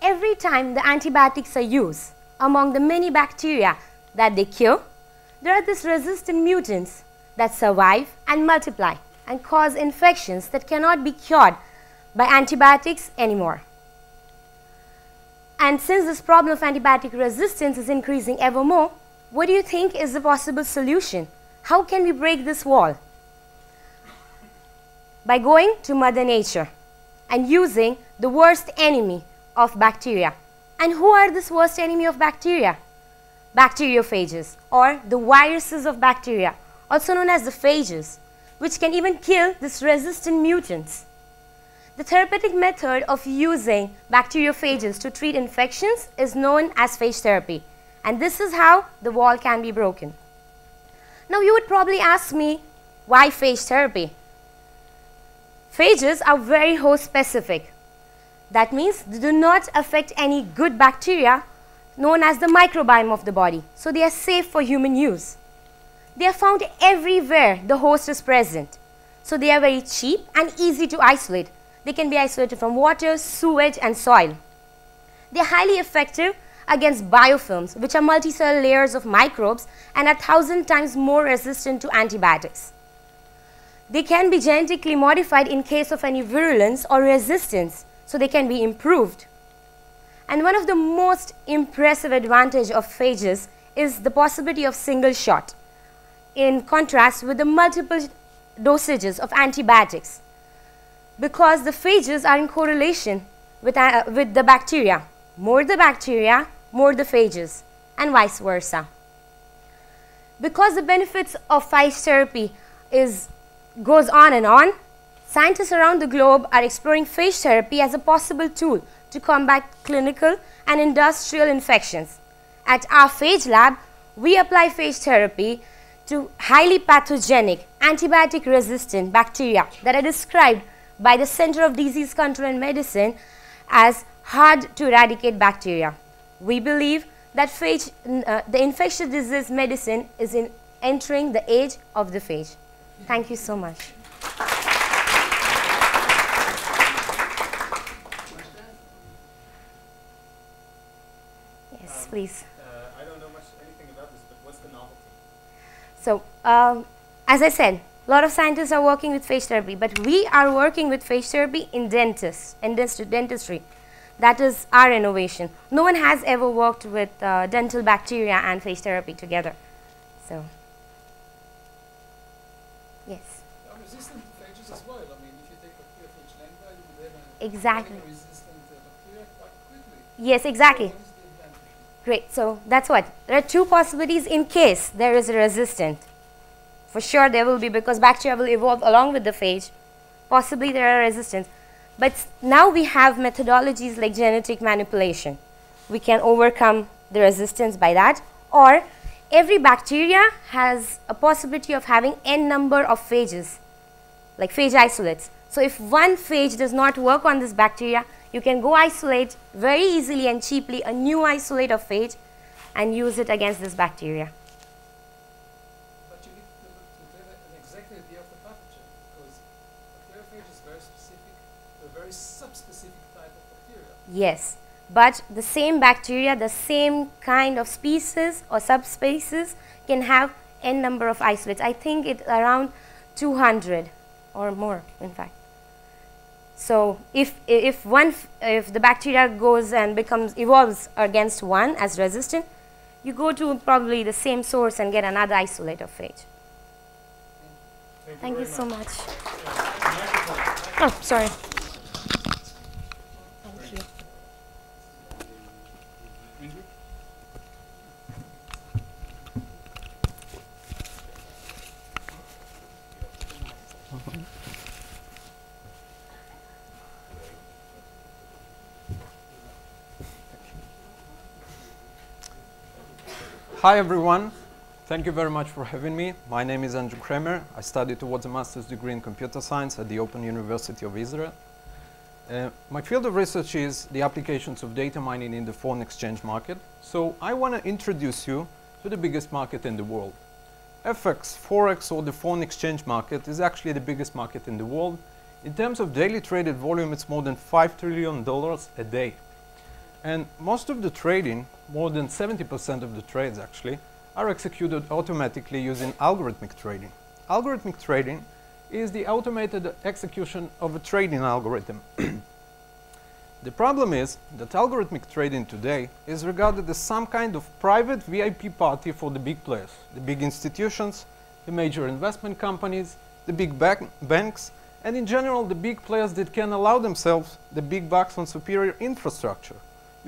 Every time the antibiotics are used, among the many bacteria that they cure, there are these resistant mutants that survive and multiply and cause infections that cannot be cured by antibiotics anymore. And since this problem of antibiotic resistance is increasing ever more, what do you think is the possible solution? How can we break this wall? By going to Mother Nature and using the worst enemy of bacteria. And who are this worst enemy of bacteria? Bacteriophages or the viruses of bacteria, also known as the phages, which can even kill these resistant mutants. The therapeutic method of using bacteriophages to treat infections is known as phage therapy. And this is how the wall can be broken. Now you would probably ask me, why phage therapy? Phages are very host specific. That means they do not affect any good bacteria known as the microbiome of the body. So they are safe for human use. They are found everywhere the host is present. So they are very cheap and easy to isolate. They can be isolated from water, sewage and soil. They are highly effective against biofilms, which are multicellular layers of microbes and are thousand times more resistant to antibiotics. They can be genetically modified in case of any virulence or resistance, so they can be improved. And one of the most impressive advantage of phages is the possibility of single shot, in contrast with the multiple dosages of antibiotics, because the phages are in correlation with, uh, with the bacteria. More the bacteria, more the phages, and vice versa. Because the benefits of phage therapy is, goes on and on, scientists around the globe are exploring phage therapy as a possible tool to combat clinical and industrial infections. At our phage lab, we apply phage therapy to highly pathogenic, antibiotic resistant bacteria that are described by the Center of Disease Control and Medicine as hard to eradicate bacteria. We believe that phage, uh, the infectious disease medicine is in entering the age of the phage. Thank you so much. Yes, please. Uh, I don't know much anything about this, but what's the novelty? So, um, as I said, a lot of scientists are working with phage therapy, but we are working with phage therapy in dentists, in dentistry. That is our innovation. No one has ever worked with uh, dental bacteria and phage therapy together. So, yes. Are resistant to phages as well. I mean, if you take bacteria phage lambda, you would have a Exactly. resistant uh, bacteria quite quickly. Yes, exactly. So what is the advantage? Great. So that's what. There are two possibilities in case there is a resistant. For sure there will be because bacteria will evolve along with the phage. Possibly there are resistance. But now we have methodologies like genetic manipulation. We can overcome the resistance by that. Or every bacteria has a possibility of having n number of phages, like phage isolates. So if one phage does not work on this bacteria, you can go isolate very easily and cheaply a new isolate of phage and use it against this bacteria. But you need to, to get an exact idea of the pathogen because bacteriophage is very specific, a very subspecific type of bacteria. Yes, but the same bacteria, the same kind of species or subspecies can have n number of isolates. I think it's around 200 or more, in fact. So if if one if the bacteria goes and becomes evolves against one as resistant, you go to probably the same source and get another isolate of phage. Thank you so much. Oh, sorry. Thank you. Hi everyone. Thank you very much for having me. My name is Andrew Kramer. I study towards a master's degree in computer science at the Open University of Israel. Uh, my field of research is the applications of data mining in the foreign exchange market. So I want to introduce you to the biggest market in the world. FX, Forex, or the foreign exchange market is actually the biggest market in the world. In terms of daily traded volume, it's more than $5 trillion a day. And most of the trading, more than 70% of the trades actually, are executed automatically using algorithmic trading. Algorithmic trading is the automated execution of a trading algorithm. [CLEARS THROAT] the problem is that algorithmic trading today is regarded as some kind of private VIP party for the big players, the big institutions, the major investment companies, the big bank banks, and in general the big players that can allow themselves the big bucks on superior infrastructure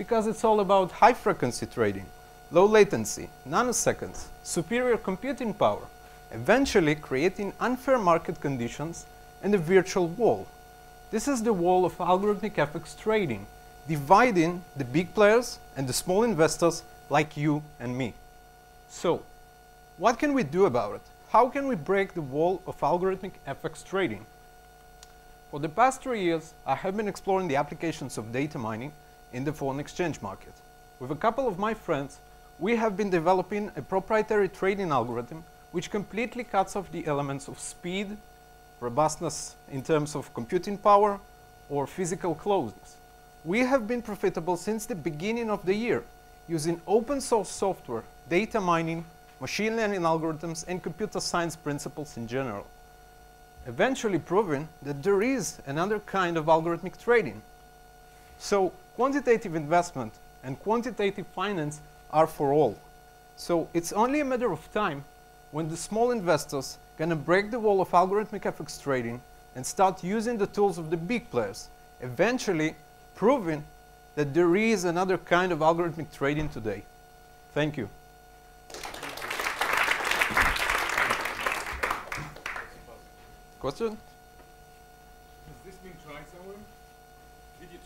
because it's all about high frequency trading, low latency, nanoseconds, superior computing power, eventually creating unfair market conditions and a virtual wall. This is the wall of algorithmic FX trading, dividing the big players and the small investors like you and me. So, what can we do about it? How can we break the wall of algorithmic FX trading? For the past three years, I have been exploring the applications of data mining in the foreign exchange market. With a couple of my friends, we have been developing a proprietary trading algorithm which completely cuts off the elements of speed, robustness in terms of computing power, or physical closeness. We have been profitable since the beginning of the year using open source software, data mining, machine learning algorithms, and computer science principles in general. Eventually proving that there is another kind of algorithmic trading. So quantitative investment and quantitative finance are for all. So it's only a matter of time when the small investors gonna break the wall of algorithmic FX trading and start using the tools of the big players, eventually proving that there is another kind of algorithmic trading today. Thank you. Question? Has this been tried somewhere?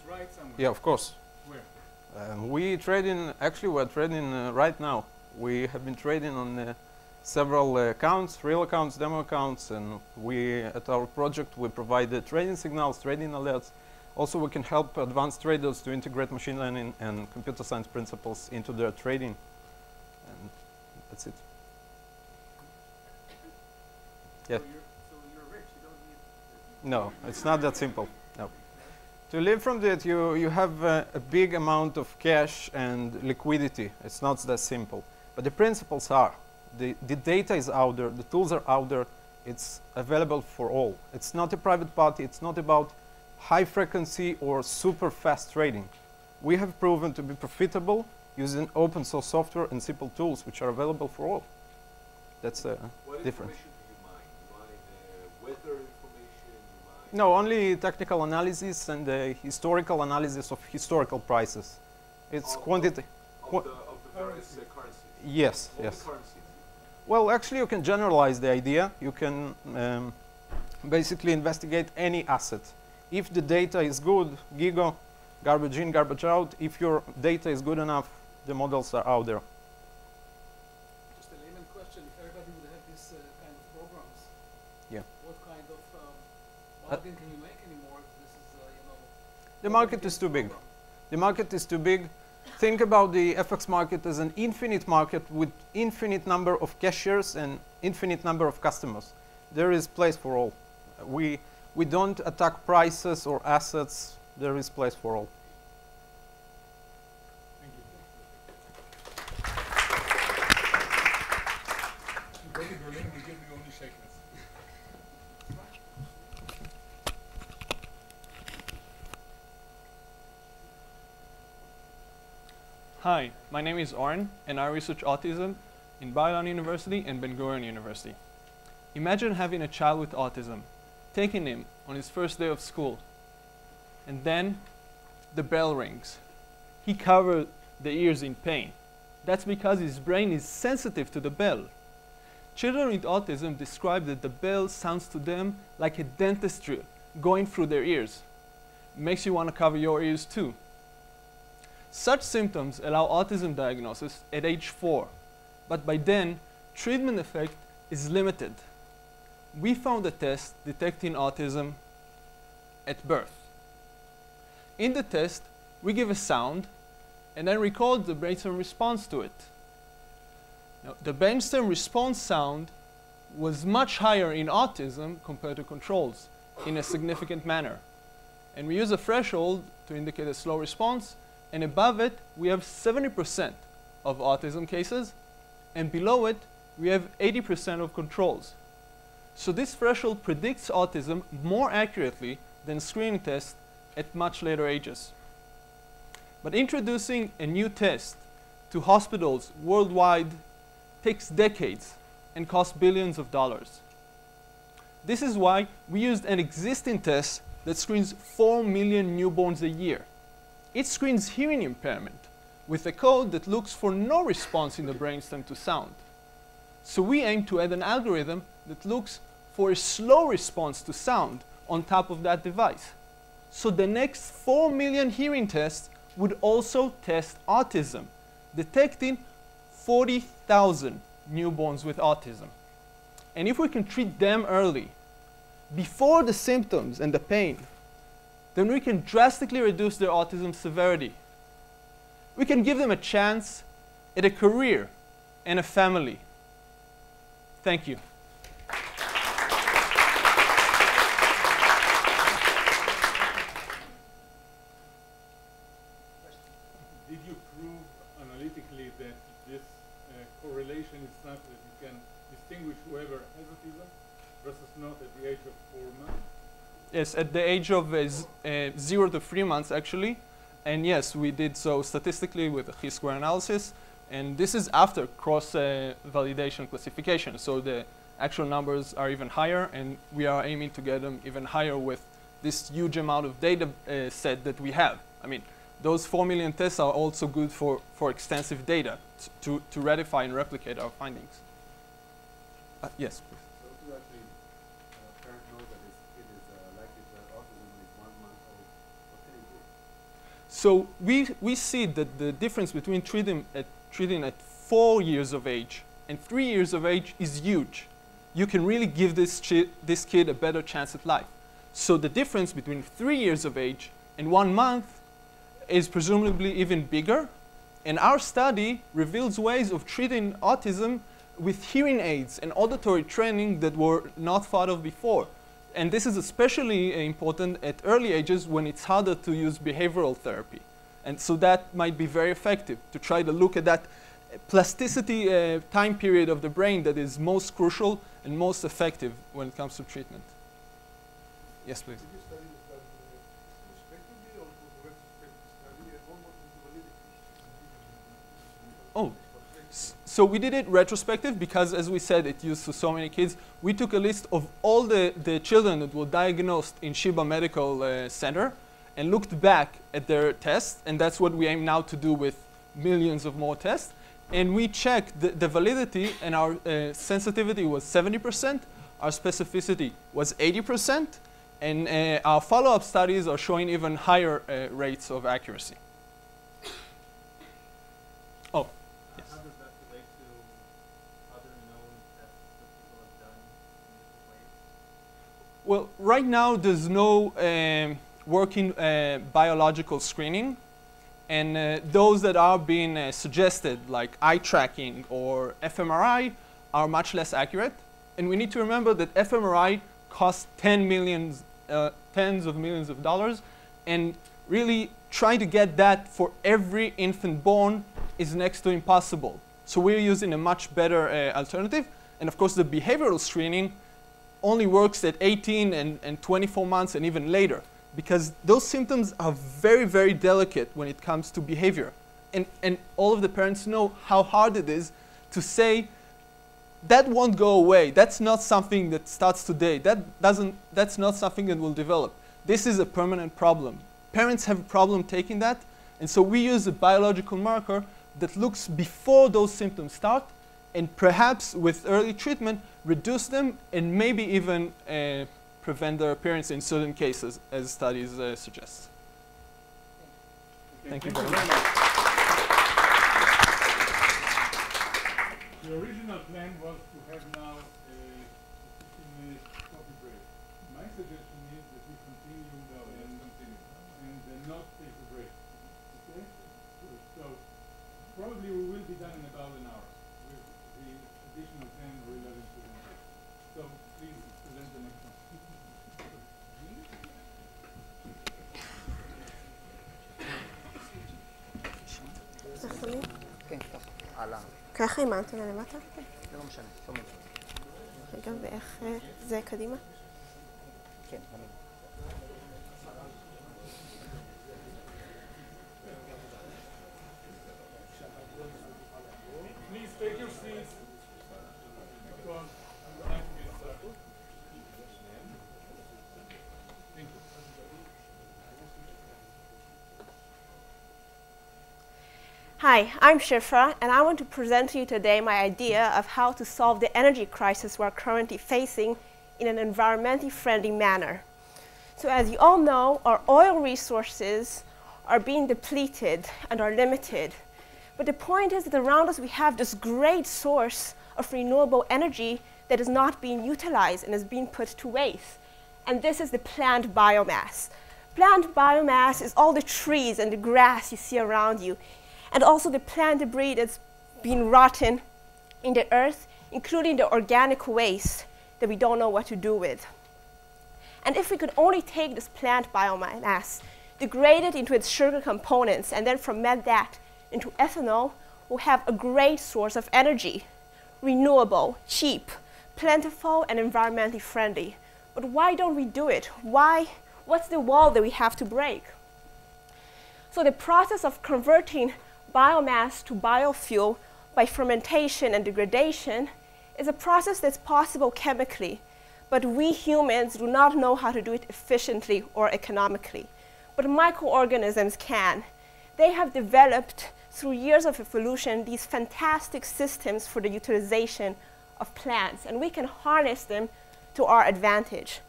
Did you try it somewhere? Yeah, of course. Where? Um, we trading, actually we're trading uh, right now. We have been trading on uh, several uh, accounts, real accounts, demo accounts, and we, at our project, we provide the trading signals, trading alerts. Also, we can help advanced traders to integrate machine learning and computer science principles into their trading. And that's it. Yeah. No, it's not that simple. To live from that, you, you have uh, a big amount of cash and liquidity. It's not that simple. But the principles are. The, the data is out there, the tools are out there, it's available for all. It's not a private party, it's not about high frequency or super fast trading. We have proven to be profitable using open source software and simple tools which are available for all. That's uh, different. information do you mine? You mine uh, weather information, you mine... No, only technical analysis and uh, historical analysis of historical prices. It's Of- quantity. Of the, of the various uh, currencies? Yes, All yes. the currencies? Well, actually, you can generalize the idea. You can um, basically investigate any asset. If the data is good, Gigo, garbage in, garbage out. If your data is good enough, the models are out there. Just a layman question, if everybody would have this uh, kind of programs, Yeah. what kind of um, Uh, bargain can you make anymore if this is, uh, you know... The market is too big. The market is too big. Think about the FX market as an infinite market with infinite number of cashiers and infinite number of customers. There is place for all. Uh, We, we don't attack prices or assets. There is place for all. You go to Berlin, we give you only shekels. Hi, my name is Oren, and I research autism in Bar-Ilan University and Ben Gurion University. Imagine having a child with autism, taking him on his first day of school, and then the bell rings. He covers the ears in pain. That's because his brain is sensitive to the bell. Children with autism describe that the bell sounds to them like a dentist drill going through their ears. Makes you want to cover your ears too. Such symptoms allow autism diagnosis at age 4, but by then, treatment effect is limited. We found a test detecting autism at birth. In the test, we give a sound and then record the brain's response to it. Now, the brainstem response sound was much higher in autism compared to controls in a significant manner. And we use a threshold to indicate a slow response, and above it, we have 70% of autism cases, and below it, we have 80% of controls. So this threshold predicts autism more accurately than screening tests at much later ages. But introducing a new test to hospitals worldwide takes decades and costs billions of dollars. This is why we used an existing test that screens 4 million newborns a year. It screens hearing impairment with a code that looks for no response in the brainstem to sound. So we aim to add an algorithm that looks for a slow response to sound on top of that device. So the next 4 million hearing tests would also test autism, detecting 40,000 newborns with autism. And if we can treat them early, before the symptoms and the pain, then we can drastically reduce their autism severity. We can give them a chance at a career and a family. Thank you. Did you prove analytically that this uh, correlation is such that you can distinguish whoever has autism versus not at the age of four months? Yes, at the age of uh, uh, zero to three months, actually. And yes, we did so statistically with a chi-square analysis. And this is after cross uh, validation classification. So the actual numbers are even higher, and we are aiming to get them even higher with this huge amount of data uh, set that we have. I mean, those 4 million tests are also good for, for extensive data to, to ratify and replicate our findings. Uh, yes, please. So to actually uh, parent know that his kid is uh, likely to have autism when he's one month old, what can he do? So we, we see that the difference between treating at, treating at four years of age and three years of age is huge. You can really give this, this kid a better chance at life. So the difference between three years of age and one month is presumably even bigger. And our study reveals ways of treating autism with hearing aids and auditory training that were not thought of before. And this is especially important at early ages when it's harder to use behavioral therapy. And so that might be very effective to try to look at that plasticity uh, time period of the brain that is most crucial and most effective when it comes to treatment. Yes, please. Did you study this done prospectively or was a retrospective study? And one more thing, the validity. Oh, so we did it retrospective because, as we said, it used to so many kids. We took a list of all the, the children that were diagnosed in Sheba Medical uh, Center and looked back at their tests, and that's what we aim now to do with millions of more tests. And we checked the, the validity, and our uh, sensitivity was 70%, our specificity was 80%, and uh, our follow-up studies are showing even higher uh, rates of accuracy. Oh, yes. How does that relate to other known tests that people have done in different ways? Well, right now there's no um, working uh, biological screening, and uh, those that are being uh, suggested, like eye tracking or fMRI, are much less accurate. And we need to remember that fMRI costs 10 millions, uh, tens of millions of dollars, and really trying to get that for every infant born is next to impossible. So we're using a much better uh, alternative. And of course, the behavioral screening only works at 18 and, and 24 months and even later because those symptoms are very, very delicate when it comes to behavior. And, and all of the parents know how hard it is to say, that won't go away. That's not something that starts today. That doesn't, that's not something that will develop. This is a permanent problem. Parents have a problem taking that, and so we use a biological marker that looks before those symptoms start, and perhaps with early treatment, reduce them and maybe even uh, prevent their appearance in certain cases, as studies uh, suggest. Thank you very much. The original plan was to have now a 15-minute coffee break. My suggestion is that we continue and continue and uh, not take a break. Okay? So probably we will be done ככה עם האנטנה למטה? זה לא משנה, שומעים. רגע, ואיך אה, זה קדימה? כן, אני. Hi, I'm Shifra, and I want to present to you today my idea of how to solve the energy crisis we're currently facing in an environmentally friendly manner. So, as you all know, our oil resources are being depleted and are limited. But the point is that around us we have this great source of renewable energy that is not being utilized and is being put to waste. And this is the plant biomass. Plant biomass is all the trees and the grass you see around you, and also the plant debris that's been rotten in the earth, including the organic waste that we don't know what to do with. And if we could only take this plant biomass, degrade it into its sugar components, and then ferment that into ethanol, we'll have a great source of energy renewable, cheap, plentiful, and environmentally friendly. But why don't we do it? Why? What's the wall that we have to break? So, the process of converting biomass to biofuel by fermentation and degradation is a process that's possible chemically, but we humans do not know how to do it efficiently or economically. But microorganisms can. They have developed, through years of evolution, these fantastic systems for the utilization of plants, and we can harness them to our advantage.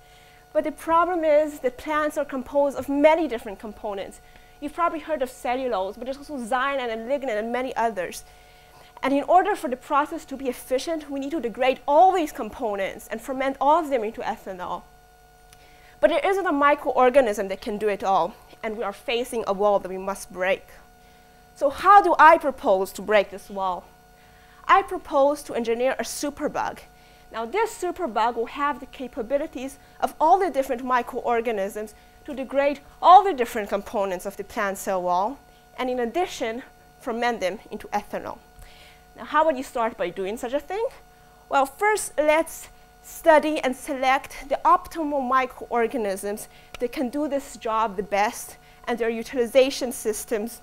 But the problem is that plants are composed of many different components. You've probably heard of cellulose, but there's also cyanide and lignin and many others. And in order for the process to be efficient, we need to degrade all these components and ferment all of them into ethanol. But there isn't a microorganism that can do it all, and we are facing a wall that we must break. So, how do I propose to break this wall? I propose to engineer a superbug. Now, this superbug will have the capabilities of all the different microorganisms to degrade all the different components of the plant cell wall, and in addition, ferment them into ethanol. Now, how would you start by doing such a thing? Well, first, let's study and select the optimal microorganisms that can do this job the best and their utilization systems,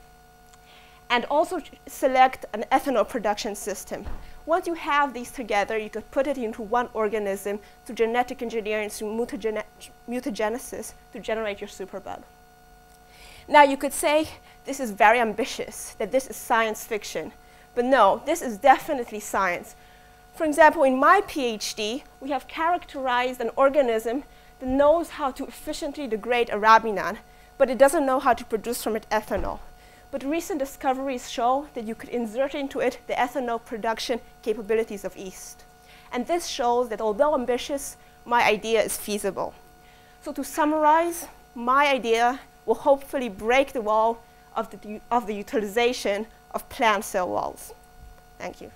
and also select an ethanol production system. Once you have these together, you could put it into one organism through genetic engineering, through mutagene mutagenesis to generate your superbug. Now, you could say this is very ambitious, that this is science fiction. But no, this is definitely science. For example, in my PhD, we have characterized an organism that knows how to efficiently degrade arabinon, but it doesn't know how to produce from it ethanol. But recent discoveries show that you could insert into it the ethanol production capabilities of yeast. And this shows that although ambitious, my idea is feasible. So to summarize, my idea will hopefully break the wall of the, of the utilization of plant cell walls. Thank you.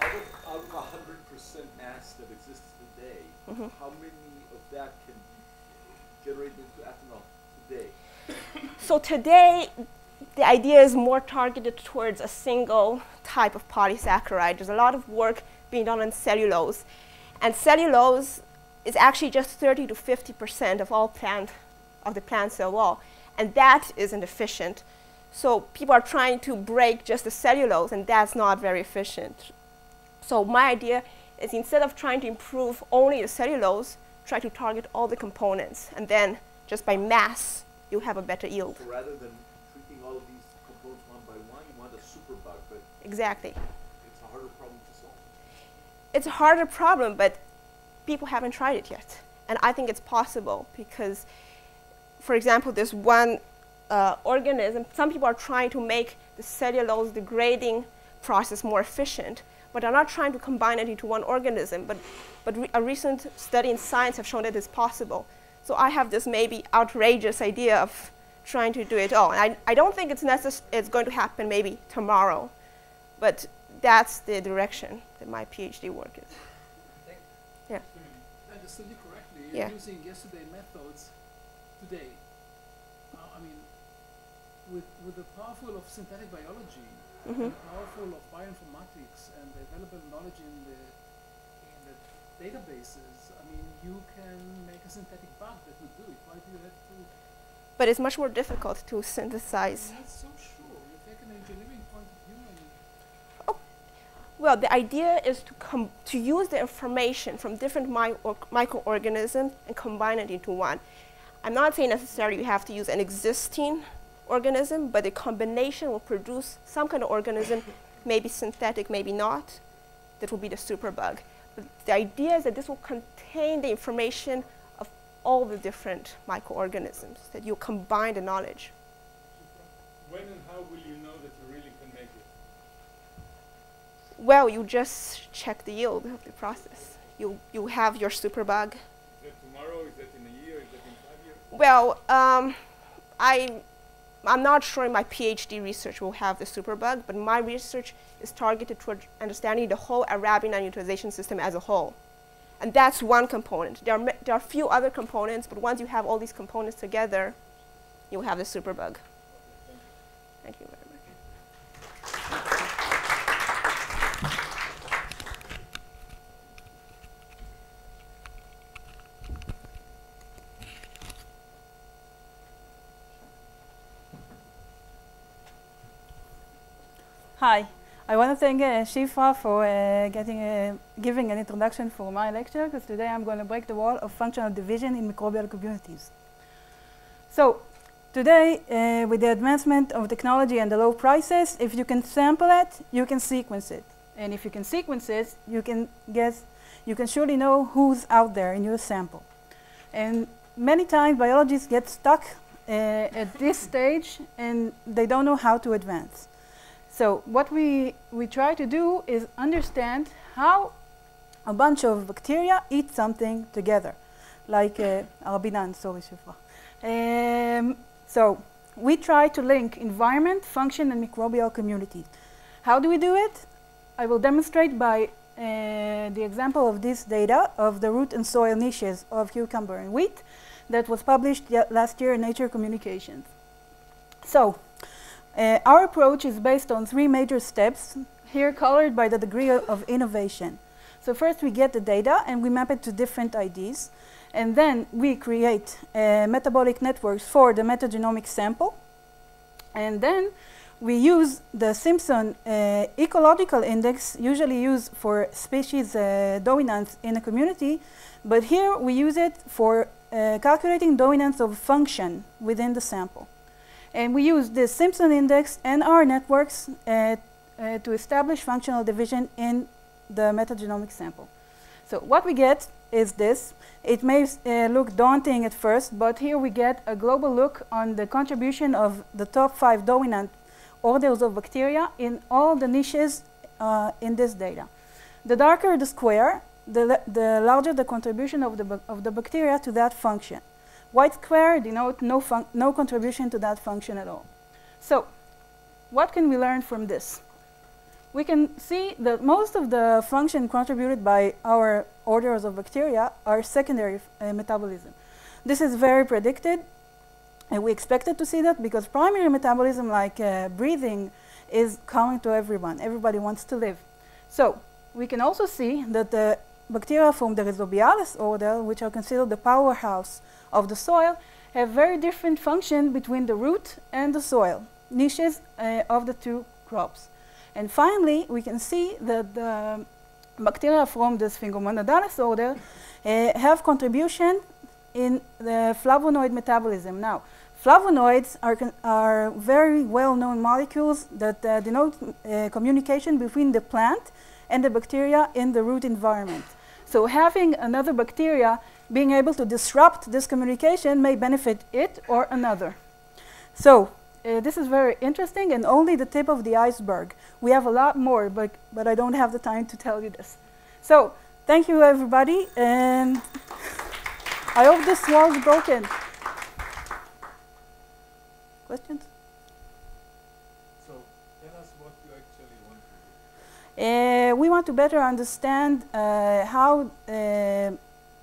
Out of, out of hundred percent mass that exists today, Mhm. how many of that can be generated into ethanol today? So today, the idea is more targeted towards a single type of polysaccharide. There's a lot of work being done on cellulose. And cellulose is actually just 30 to 50% of all plant, of the plant cell wall. And that isn't efficient. So people are trying to break just the cellulose, and that's not very efficient. So my idea is instead of trying to improve only the cellulose, try to target all the components. And then just by mass, you have a better yield. Rather than treating all of these components one by one, you want a superbug, but Exactly. It's a harder problem, but people haven't tried it yet. And I think it's possible because, for example, there's one uh, organism, some people are trying to make the cellulose degrading process more efficient, but they're not trying to combine it into one organism. But, but re- a recent study in science have shown that it's possible. So I have this maybe outrageous idea of trying to do it all. And I, I don't think it's, necess- it's going to happen maybe tomorrow, But that's the direction that my PhD work is. Yeah. I understood you correctly, Yeah. you're using yesterday methods today. Uh, I mean, with, with the powerful of synthetic biology, Mhm. and powerful of bioinformatics, and the available knowledge in the, in the databases, I mean, you can make a synthetic bug that would do it. Why do you have to? But it's much more difficult to synthesize. I'm not so sure. You take an engineering point of view and Well, the idea is to to use the information from different mi- or microorganisms and combine it into one. I'm not saying necessarily you have to use an existing organism, but the combination will produce some kind of organism, maybe synthetic, maybe not. That will be the superbug. But the idea is that this will contain the information of all the different microorganisms, that you combine the knowledge. When and how will you know that you really can make it? Well, you just check the yield of the process. You, you have your superbug. Is that tomorrow? Is that in a year? Is that in five years? Well, um, I, I'm not sure my PhD research will have the superbug, but my research is targeted toward understanding the whole Arabian utilization system as a whole. And that's one component. There are, there are a few other components, but once you have all these components together, you'll have the superbug. Thank you very much. Hi, I want to thank uh, Shifra for uh, getting a, giving an introduction for my lecture because today I'm going to break the wall of functional division in microbial communities. So, today, uh, with the advancement of technology and the low prices, if you can sample it, you can sequence it. And if you can sequence it, you can guess, you can surely know who's out there in your sample. And many times biologists get stuck uh, at this stage and they don't know how to advance. So what we, we try to do is understand how a bunch of bacteria eat something together, like uh, Arabinan, sorry, Shifra. Um, so we try to link environment, function, and microbial communities. How do we do it? I will demonstrate by uh, the example of this data of the root and soil niches of cucumber and wheat that was published last year in Nature Communications. So, uh, our approach is based on three major steps, here colored by the degree of innovation. So first we get the data and we map it to different IDs. And then we create uh, metabolic networks for the metagenomic sample. And then we use the Simpson uh, ecological index, usually used for species uh, dominance in a community, but here we use it for uh, calculating dominance of function within the sample. And we use the Simpson index and our networks uh, uh, to establish functional division in the metagenomic sample. So what we get is this. It may uh, look daunting at first, but here we get a global look on the contribution of the top five dominant orders of bacteria in all the niches uh, in this data. The darker the square, the, the larger the contribution of the, of the bacteria to that function. White square denote no, no contribution to that function at all. So, what can we learn from this? We can see that most of the function contributed by our orders of bacteria are secondary uh, metabolism. This is very predicted, and we expected to see that because primary metabolism, like uh, breathing, is common to everyone. Everybody wants to live. So, we can also see that the bacteria from the Rhizobialis order, which are considered the powerhouse of the soil, have very different function between the root and the soil, niches uh, of the two crops. And finally, we can see that the bacteria from the Sphingomonadanus order uh, have contribution in the flavonoid metabolism. Now, flavonoids are, are very well-known molecules that uh, denote uh, communication between the plant and the bacteria in the root environment. So having another bacteria being able to disrupt this communication may benefit it or another. So uh, this is very interesting and only the tip of the iceberg. We have a lot more, but, but I don't have the time to tell you this. So thank you everybody and I hope this wall is broken. Questions? So tell us what you actually want to do. Uh, we want to better understand uh, how uh,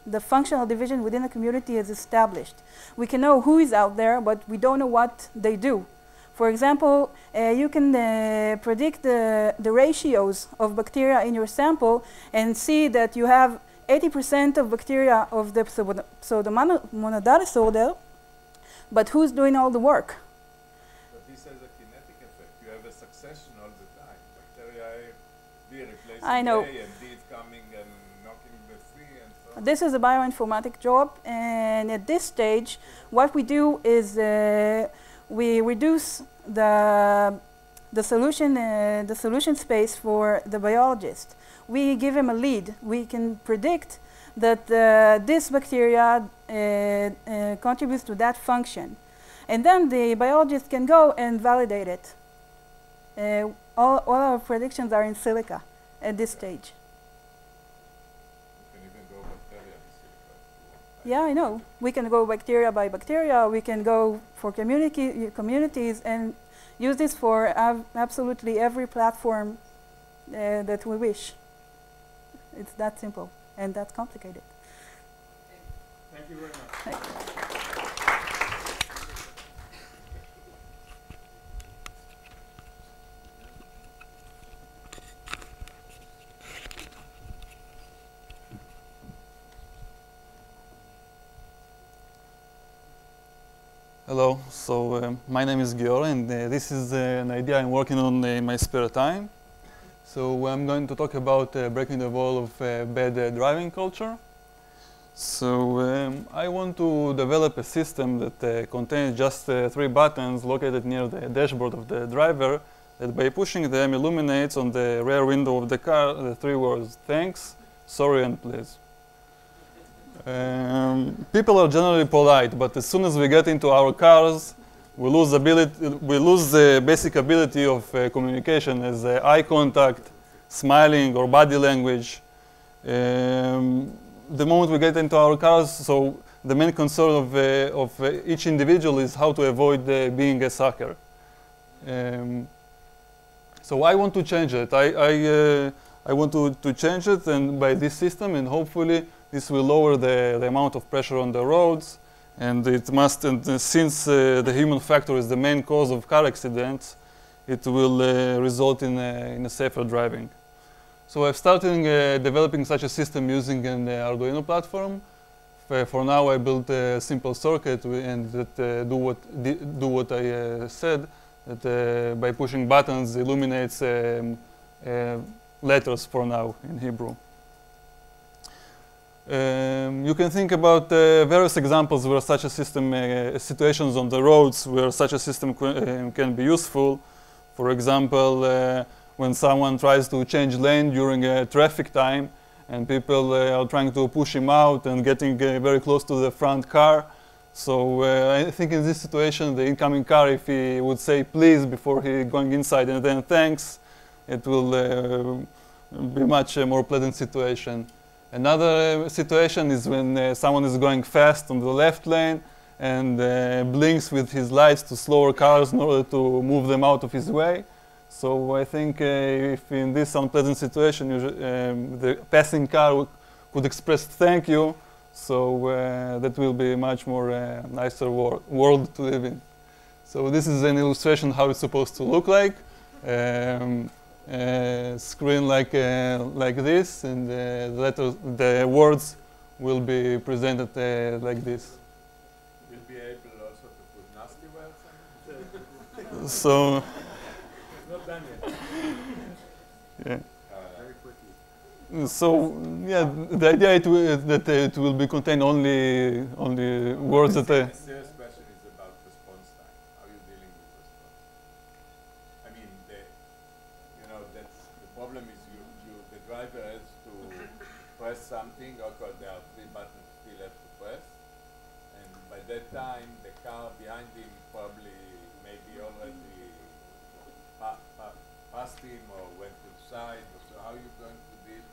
the functional division within the community is established. We can know who is out there, but we don't know what they do. For example, you can predict the, the ratios of bacteria in your sample and see that you have 80% of bacteria of the pseudo- Pseudomonas order, but who's doing all the work? But this has a kinetic effect. You have a succession all the time. Bacteria A, B replacing I know. A, and D is coming and knocking the C, and so. This is a bioinformatic job, and at this stage, what we do is uh, we reduce the the solution uh, the solution space for the biologist. We give him a lead. We can predict that uh, this bacteria uh, uh, contributes to that function, and then the biologist can go and validate it. Uh, all, all our predictions are in silica at this stage. You can even go bacteria in silica. Yeah, I know. We can go bacteria by bacteria. We can go for community communities and use this for av- absolutely every platform uh, that we wish. It's that simple and that complicated. Thank you very much. Hello, so um, my name is Gior, and uh, this is uh, an idea I'm working on uh, in my spare time. So I'm going to talk about uh, breaking the wall of uh, bad uh, driving culture. So um, I want to develop a system that uh, contains just uh, three buttons located near the dashboard of the driver that by pushing them illuminates on the rear window of the car the three words thanks, sorry and please. Um, people are generally polite, but as soon as we get into our cars, we lose ability. We lose the basic ability of uh, communication, as uh, eye contact, smiling, or body language. Um, the moment we get into our cars, so the main concern of, uh, of uh, each individual is how to avoid uh, being a sucker. Um, so I want to change it. I, I, uh, I want to, to change it and by this system and hopefully this will lower the, the amount of pressure on the roads and it must, and since uh, the human factor is the main cause of car accidents, it will uh, result in a, in a safer driving. So I've started uh, developing such a system using an Arduino platform. For now, I built a simple circuit and that do what do what I said. That by pushing buttons illuminates um, letters for now in Hebrew. Um, you can think about uh, various examples where such a system, uh, situations on the roads where such a system uh, can be useful. For example, uh, when someone tries to change lane during a traffic time and people uh, are trying to push him out and getting uh, very close to the front car. So uh, I think in this situation, the incoming car, if he would say please before he going inside and then thanks, it will uh, be much uh, more pleasant situation. Another situation is when uh, someone is going fast on the left lane and uh, blinks with his lights to slower cars in order to move them out of his way. So I think uh, if in this unpleasant situation um, the passing car could express thank you, so uh, that will be a much more uh, nicer wor- world to live in. So this is an illustration how it's supposed to look like. Um, screen like uh, like this, and uh, the letters, the words will be presented uh, like this. You'll be able also to put nasty words? So, It's not done yet. yeah. So yeah, the idea it will, that uh, it will be contained only only words that. Uh, The serious question is about response time. How are you dealing with response? I mean, the, you know, that's the problem is you, you the driver has to press something. Okay, there are three buttons still have to press, and by that time the car behind him probably maybe already pa- pa- passed him or went to the side. Or so how are you going to deal?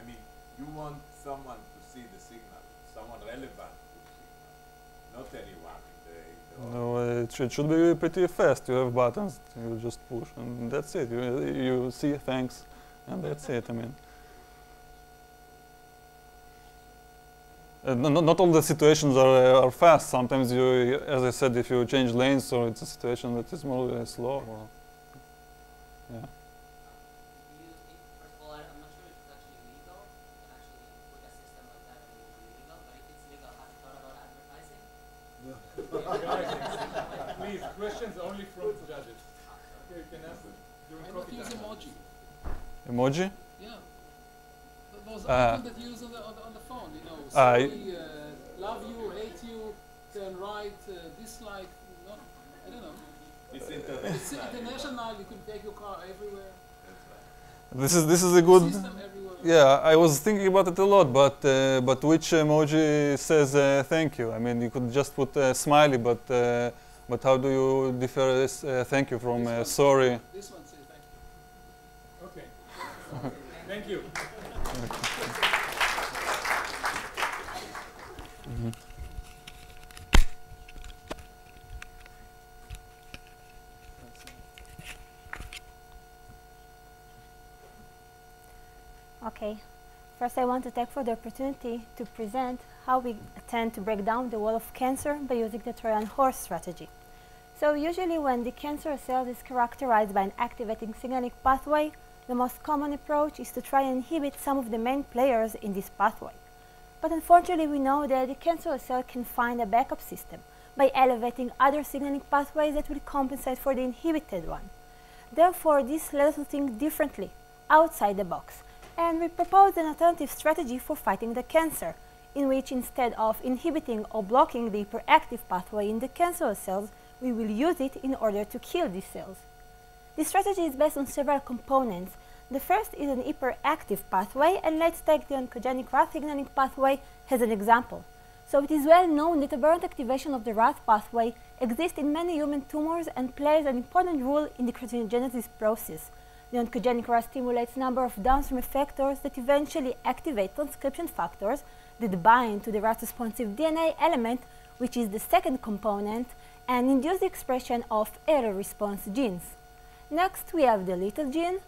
I mean, you want someone to see the signal, someone relevant to the signal, not anyone in the, in the no, it should, should be pretty fast. You have buttons, you just push, and that's it. You, you see thanks, And that's it, I mean. Uh, no, no- not all the situations are, uh, are fast. Sometimes you, as I said, if you change lanes, so it's a situation that is more uh, slow. Or, yeah. First of all, I- I'm not sure if it's actually legal, and actually with a system like that, it will be legal, but if it's legal, have you thought about advertising? Please, questions only from judges. Okay, you can ask during Why not coffee use time. emoji? Emoji? Yeah. Th- Those Uh, icons that you use on the, on the, on the phone, you know, Uh, sorry, uh, love you, hate you, turn right, uh, dislike, not, I don't know. It's international. It's international, you can take your car everywhere. This is this is a good. System everywhere. Yeah, I was thinking about it a lot, but uh, but which emoji says uh, thank you? I mean, you could just put a smiley, but uh, but how do you differ this, uh, thank you from uh, sorry? This one says thank you. Okay. Thank you. Okay. First, I want to take for the opportunity to present how we tend to break down the wall of cancer by using the Trojan horse strategy. So usually when the cancer cell is characterized by an activating signaling pathway, the most common approach is to try and inhibit some of the main players in this pathway. But unfortunately, we know that the cancer cell can find a backup system by elevating other signaling pathways that will compensate for the inhibited one. Therefore, this led us to think differently, outside the box, and we proposed an alternative strategy for fighting the cancer, in which instead of inhibiting or blocking the hyperactive pathway in the cancerous cells, we will use it in order to kill these cells. This strategy is based on several components. The first is an hyperactive pathway, and let's take the oncogenic RAS signaling pathway as an example. So it is well known that aberrant activation of the RAS pathway exists in many human tumors and plays an important role in the carcinogenesis process. The oncogenic RAS stimulates a number of downstream effectors that eventually activate transcription factors that bind to the RAS responsive DNA element, which is the second component, and induce the expression of error response genes. Next, we have the little gene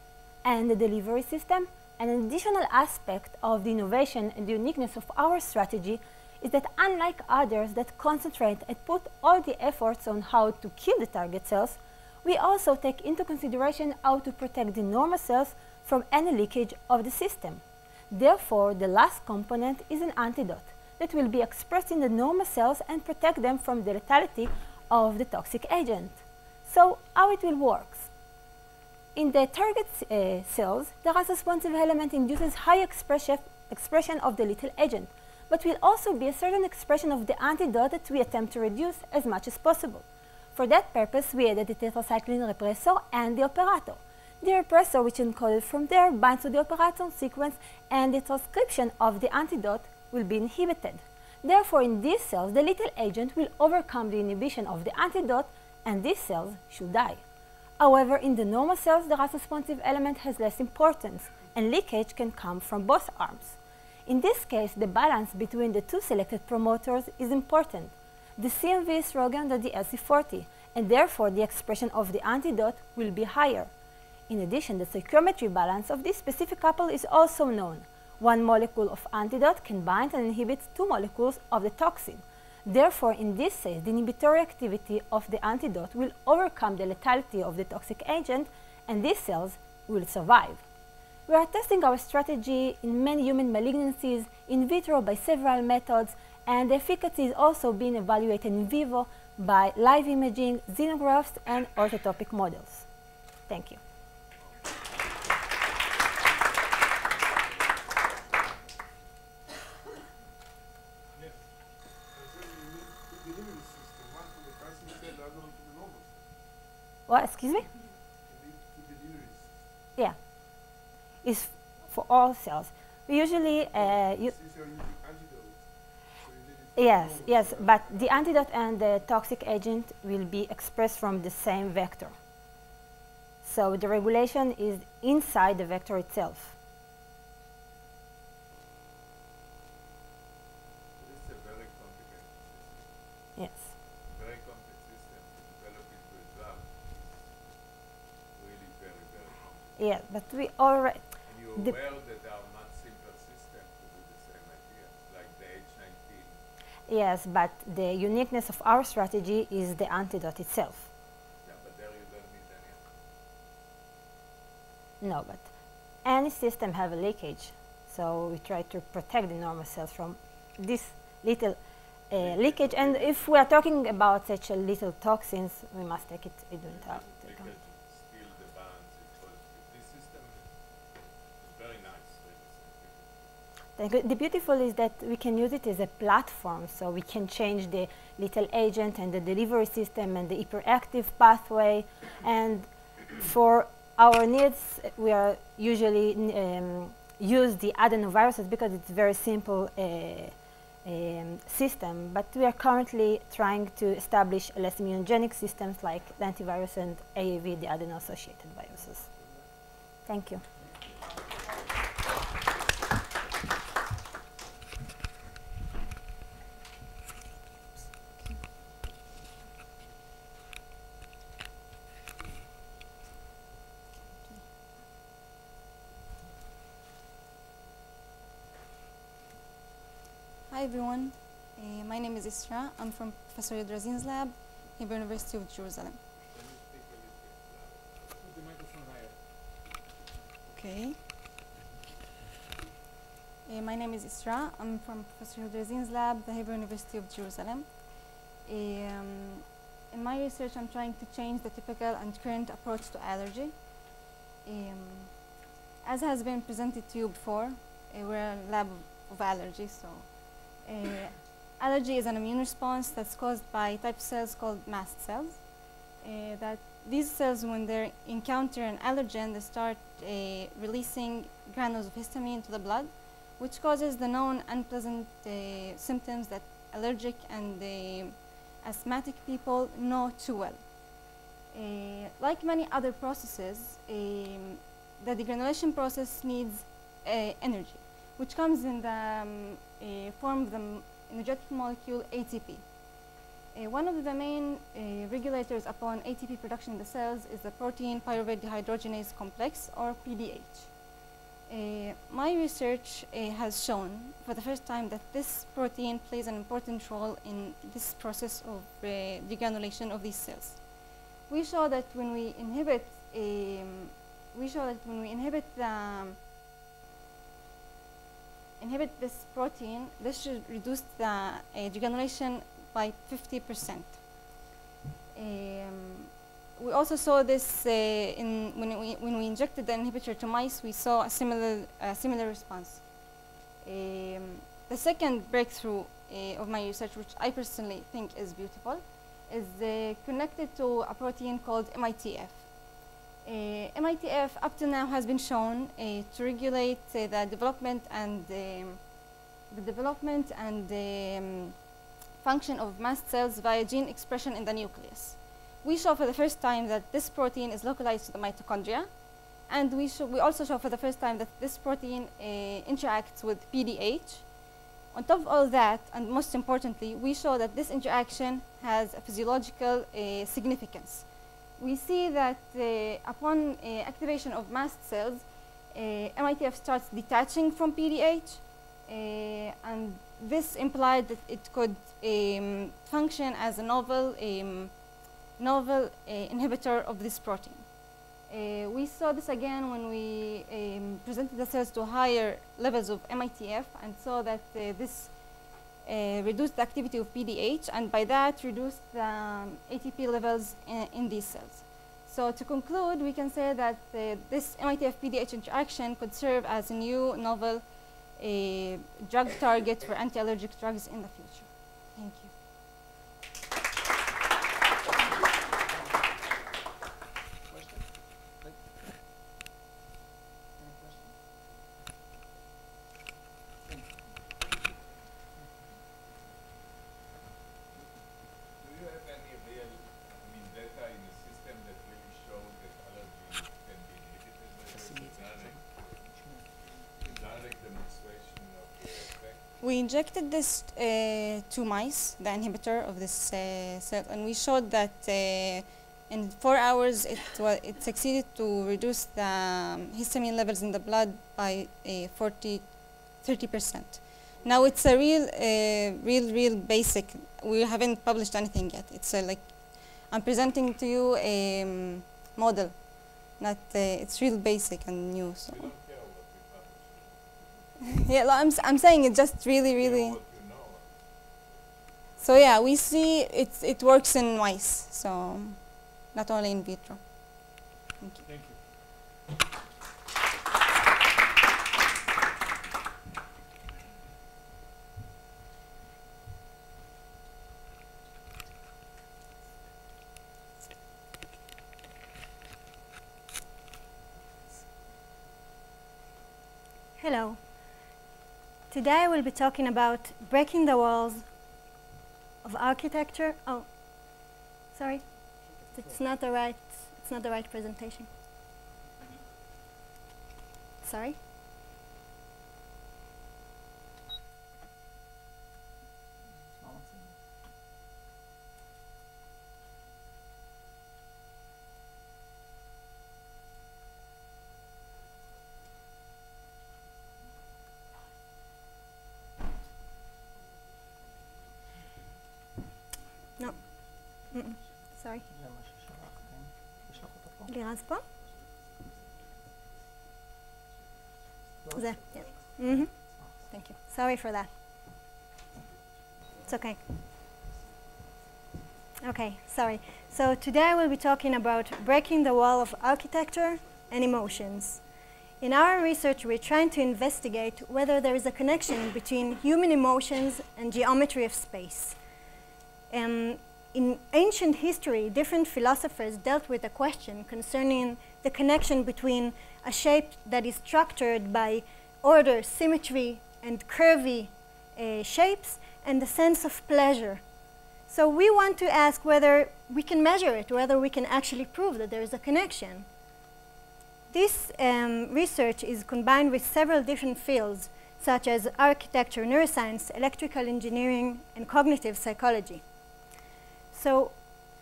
and the delivery system. An additional aspect of the innovation and the uniqueness of our strategy is that unlike others that concentrate and put all the efforts on how to kill the target cells, we also take into consideration how to protect the normal cells from any leakage of the system. Therefore, the last component is an antidote that will be expressed in the normal cells and protect them from the lethality of the toxic agent. So, how it will work? In the target uh, cells, the RAS responsive element induces high expression, expression of the little agent, but will also be a certain expression of the antidote that we attempt to reduce as much as possible. For that purpose, we added the tetracycline repressor and the operator. The repressor, which encoded from there, binds to the operator sequence and the transcription of the antidote will be inhibited. Therefore, in these cells, the little agent will overcome the inhibition of the antidote and these cells should die. However, in the normal cells, the responsive element has less importance and leakage can come from both arms. In this case, the balance between the two selected promoters is important. The CMV is stronger than the LC40, and therefore the expression of the antidote will be higher. In addition, the stoichiometry balance of this specific couple is also known. One molecule of antidote can bind and inhibit two molecules of the toxin. Therefore, in this case, the inhibitory activity of the antidote will overcome the lethality of the toxic agent, and these cells will survive. We are testing our strategy in many human malignancies in vitro by several methods, and the efficacy is also being evaluated in vivo by live imaging, xenografts, and orthotopic models. Thank you. Yes. And then you need two delivery system, one for the calcium cell, the other one for the normal cell. What? Excuse me? Yeah. It's for all cells. We usually uh, you Yes, yes, but the antidote and the toxic agent will be expressed from the same vector. So the regulation is inside the vector itself. This is a very complicated system. Yes. Very complex system to develop into a drug is really very, very complex. Yeah, but we already. You're aware that there are much simpler systems to do the same idea, like the H19. Yes, but the uniqueness of our strategy is the antidote itself. Yeah, but there you don't need any. No, but any system have a leakage, so we try to protect the normal cells from this little uh, leakage. And if we are talking about such a little toxins, we must take it into account. We can steal the balance because this system is very nice. really. The, beautiful is that we can use it as a platform, so we can change the little agent and the delivery system and the hyperactive pathway. And for our needs, we are usually um, use the adenoviruses because it's very simple uh, um, system. But we are currently trying to establish less immunogenic systems like the antivirus and AAV, the adeno-associated viruses. Thank you. Hi everyone, uh, my name is Isra. I'm from Professor Yedrazin's lab, Hebrew University of Jerusalem. Okay. Uh, my name is Isra. I'm from Professor Yedrazin's lab, the Hebrew University of Jerusalem. Um, in my research, I'm trying to change the typical and current approach to allergy. Um, as has been presented to you before, uh, we're a lab of, allergy, so allergy is an immune response that's caused by type cells called mast cells. Uh, that these cells, when they encounter an allergen, they start uh, releasing granules of histamine into the blood, which causes the known unpleasant uh, symptoms that allergic and uh, asthmatic people know too well. Uh, like many other processes, um, the degranulation process needs uh, energy, which comes in the um, uh, form of the energetic molecule ATP. Uh, one of the main uh, regulators upon ATP production in the cells is the protein pyruvate dehydrogenase complex, or PDH. My research has shown for the first time that this protein plays an important role in this process of degranulation of these cells. We show that when we inhibit, um, we show that when we inhibit the um, inhibit this protein, this should reduce the uh, degranulation by 50%. Um, we also saw this uh, in when we, when we injected the inhibitor to mice, we saw a similar, uh, similar response. Um, the second breakthrough uh, of my research, which I personally think is beautiful, is connected to a protein called MITF. Uh, MITF up to now has been shown uh, to regulate uh, the development and um, the development and um, function of mast cells via gene expression in the nucleus. We show for the first time that this protein is localized to the mitochondria, and we, we also show for the first time that this protein uh, interacts with PDH. On top of all that, and most importantly, we show that this interaction has a physiological uh, significance. We see that uh, upon uh, activation of mast cells, uh, MITF starts detaching from PDH, and this implied that it could um, function as a novel, um, novel inhibitor of this protein. Uh, we saw this again when we um, presented the cells to higher levels of MITF and saw that uh, this uh, reduced the activity of PDH and by that reduce the um, ATP levels in, in these cells. So to conclude, we can say that uh, this MITF-PDH interaction could serve as a new novel uh, drug target for anti-allergic drugs in the future. Thank you. Do you have any real, I mean, data in the system that really show that allergy can be inhibited by the direct, direct demonstration of the effect? We injected this uh, to mice, the inhibitor of this uh, cell, and we showed that uh, In four hours, it, it succeeded to reduce the um, histamine levels in the blood by a 40, 30%. Now it's a real, uh, real, real basic. We haven't published anything yet. It's a, like, I'm presenting to you a um, model, not, uh, it's real basic and new. So. Yeah, I'm, I'm saying it just really, really. So yeah, we see it's, it works in mice, so not only in vitro. Thank you. Thank you. Hello. Today I will be talking about breaking the walls of architecture. Oh, sorry. It's not the right. It's not the right presentation. Sorry. Sorry for that. It's okay. Okay, sorry. So today I will be talking about breaking the wall of architecture and emotions. In our research, we're trying to investigate whether there is a connection between human emotions and geometry of space. Um, in ancient history, different philosophers dealt with the question concerning the connection between a shape that is structured by order, symmetry, and curvy uh, shapes and the sense of pleasure. So we want to ask whether we can measure it, whether we can actually prove that there is a connection. This um, research is combined with several different fields, such as architecture, neuroscience, electrical engineering, and cognitive psychology. So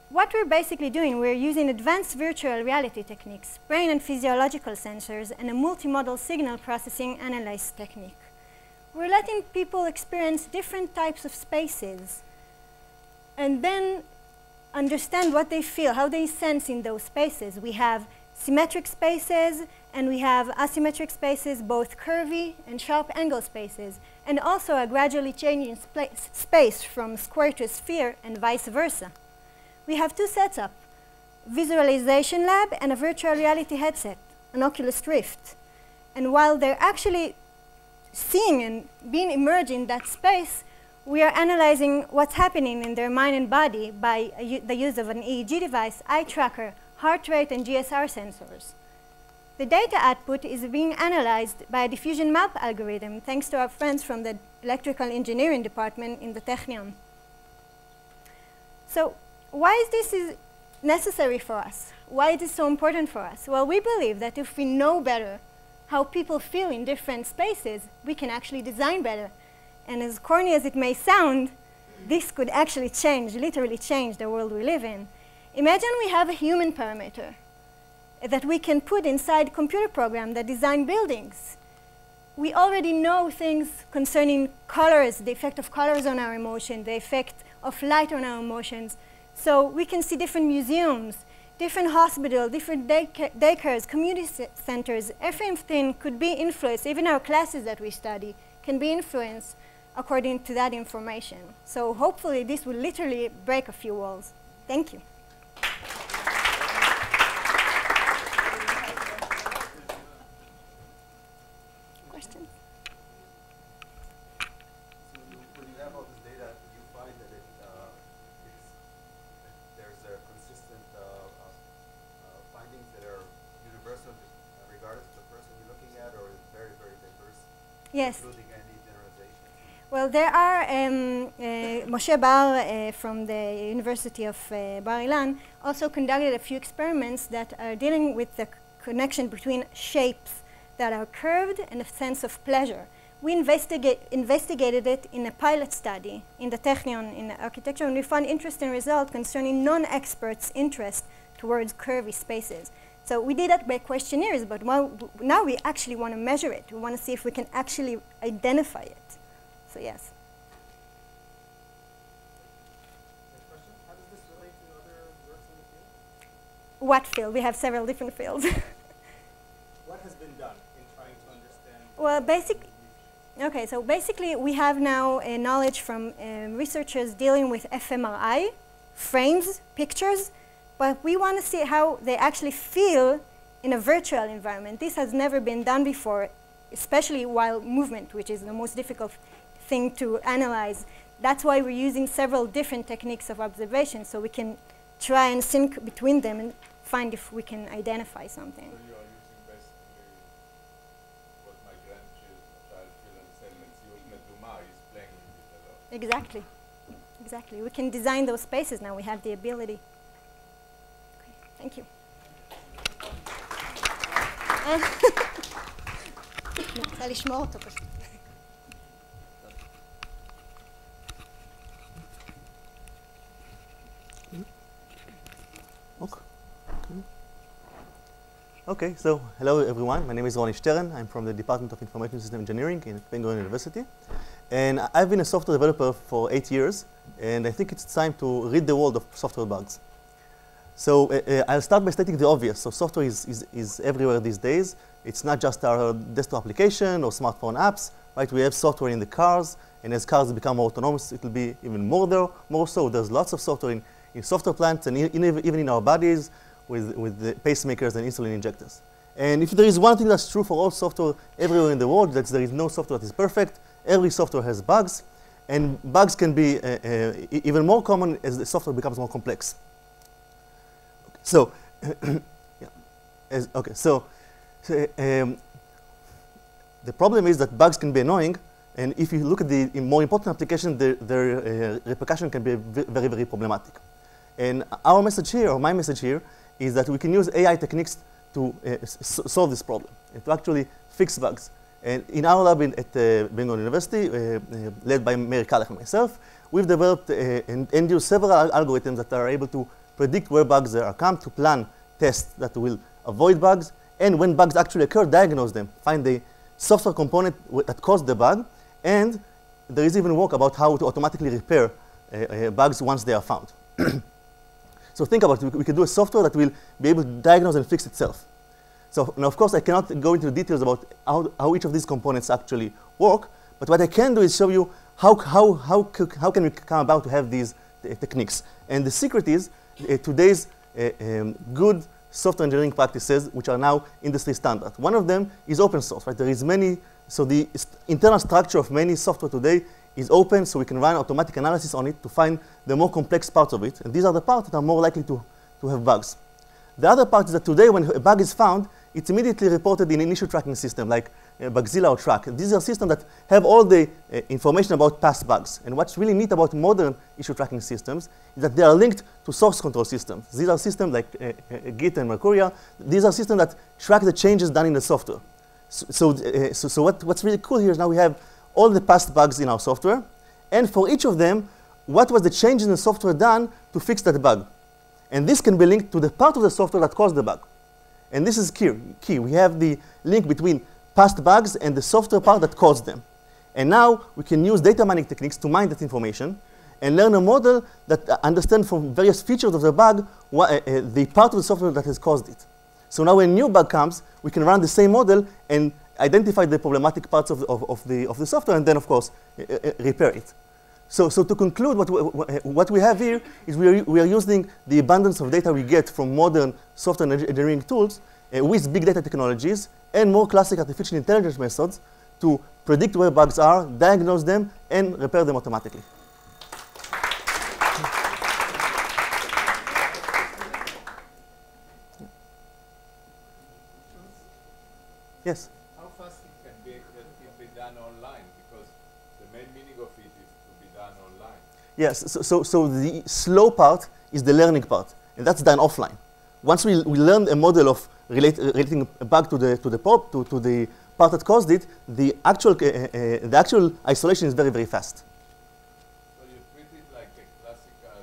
what we're basically doing, we're using advanced virtual reality techniques, brain and physiological sensors, and a multimodal signal processing analyze technique. We're letting people experience different types of spaces and then understand what they feel, how they sense in those spaces. We have symmetric spaces and we have asymmetric spaces, both curvy and sharp angle spaces, and also a gradually changing space from square to sphere and vice versa. We have two setups, visualization lab and a virtual reality headset, an Oculus Rift. And while they're actually seeing and being immersed in that space, we are analyzing what's happening in their mind and body by the use of an EEG device, eye tracker, heart rate, and GSR sensors. The data output is being analyzed by a diffusion map algorithm thanks to our friends from the electrical engineering department in the Technion. So why is this is necessary for us? Why is this so important for us? Well, we believe that if we know better how people feel in different spaces, we can actually design better. And as corny as it may sound, this could actually change, literally change the world we live in. Imagine we have a human parameter that we can put inside computer program that design buildings. We already know things concerning colors, the effect of colors on our emotion, the effect of light on our emotions. So we can see different museums, different hospitals, different dayca- daycares, community centers. Everything could be influenced, even our classes that we study can be influenced according to that information. So hopefully this will literally break a few walls. Thank you. Questions? So when you, when you have all this data, you find that it, uh, it's, that there's a consistent uh, uh, uh, findings that are universal uh, regardless of the person you're looking at, or is very, very diverse, Yes. including any generalization. Well, there are um, uh, Moshe Bar uh, from the University of uh, Bar Ilan also conducted a few experiments that are dealing with the connection between shapes that are curved and a sense of pleasure. We investigate, investigated it in a pilot study in the Technion in architecture, and we found interesting results concerning non-experts' interest towards curvy spaces. So we did that by questionnaires, but now, now we actually want to measure it. We want to see if we can actually identify it. So yes. How does this relate to other works in the field? What field? We have several different fields. [LAUGHS] What has been done in trying to understand? well, basic. Okay, so basically we have now uh, knowledge from um, researchers dealing with fMRI, frames, pictures, but we want to see how they actually feel in a virtual environment. This has never been done before, especially while movement, which is the most difficult thing to analyze. That's why we're using several different techniques of observation, so we can try and sync between them and find if we can identify something. So you are using basically what my grandchild children say, מציאות מדומה, is playing with it a lot. Exactly. Exactly. We can design those spaces now. We have the ability. Okay, thank you. אני רוצה לשמור אותו פשוט. Okay, so hello everyone. My name is Ronnie Stern. I'm from the Department of Information System Engineering in Ben Gurion University. And I've been a software developer for eight years, and I think it's time to rid the world of software bugs. So uh, uh, I'll start by stating the obvious. So software is, is, is everywhere these days. It's not just our desktop application or smartphone apps, right? We have software in the cars, and as cars become more autonomous, it will be even more there, more so. There's lots of software in, in software plants and in, even in our bodies with, with the pacemakers and insulin injectors. And if there is one thing that's true for all software everywhere in the world, that there is no software that is perfect. Every software has bugs, and bugs can be uh, uh, even more common as the software becomes more complex. So, [COUGHS] yeah, as, okay, so, so um, the problem is that bugs can be annoying, and if you look at the more important application, their, their uh, repercussion can be very, very problematic. And our message here, or my message here, is that we can use AI techniques to uh, solve this problem and to actually fix bugs. And in our lab in, at uh, Ben Gurion University, uh, uh, led by Meir Kalech and myself, we've developed and, and used several al- algorithms that are able to predict where bugs are, come to plan tests that will avoid bugs, and when bugs actually occur, diagnose them, find the software component that caused the bug, and there is even work about how to automatically repair uh, uh, bugs once they are found. [CLEARS THROAT] So think about it. We, can do a software that will be able to diagnose and fix itself. So now, of course, I cannot go into details about how, how each of these components actually work. But what I can do is show you how, how, how, how can we come about to have these uh, techniques. And the secret is uh, today's uh, um, good software engineering practices, which are now industry standard. One of them is open source. Right? There is many. So the internal structure of many software today is open, so we can run automatic analysis on it to find the more complex parts of it. And these are the parts that are more likely to, to have bugs. The other part is that today, when a bug is found, it's immediately reported in an issue tracking system like uh, Bugzilla or Trac. These are systems that have all the uh, information about past bugs. And what's really neat about modern issue tracking systems is that they are linked to source control systems. These are systems like uh, uh, Git and Mercurial. These are systems that track the changes done in the software. So, so, uh, so, so what, what's really cool here is now we have all the past bugs in our software, and for each of them, what was the change in the software done to fix that bug. And this can be linked to the part of the software that caused the bug. And this is key. key. We have the link between past bugs and the software part that caused them. And now we can use data mining techniques to mine that information and learn a model that uh, understands from various features of the bug wha- uh, uh, the part of the software that has caused it. So now when a new bug comes, we can run the same model and identify the problematic parts of, of, of, the, of the software and then, of course, uh, uh, repair it. So, so to conclude, what we, what we have here is we are, we are using the abundance of data we get from modern software engineering tools uh, with big data technologies and more classic artificial intelligence methods to predict where bugs are, diagnose them, and repair them automatically. Yes. How fast it can be, that it be done online? Because the main meaning of it is to be done online. Yes, so, so, so the slow part is the learning part, and that's done offline. Once we, we learn a model of relate, uh, relating a bug to the, to, the pop, to, to the part that caused it, the actual, uh, uh, the actual isolation is very, very fast. So you treat it like a classical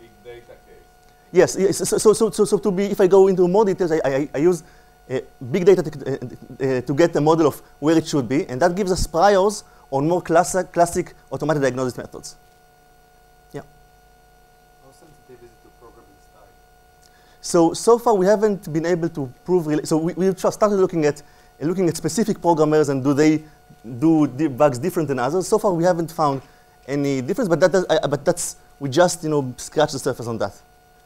big data case. Yes, yes. So, so, so, so, so to be, if I go into more details, I, I, I use uh, big data to, uh, uh, to get a model of where it should be, and that gives us priors on more classic, classic automated diagnosis methods. Yeah. How sensitive is it to programming style? So, so far we haven't been able to prove, so we, we started looking at, uh, looking at specific programmers and do they do di- bugs different than others. So far we haven't found any difference, but, that does, uh, but that's, we just, you know, scratched the surface on that.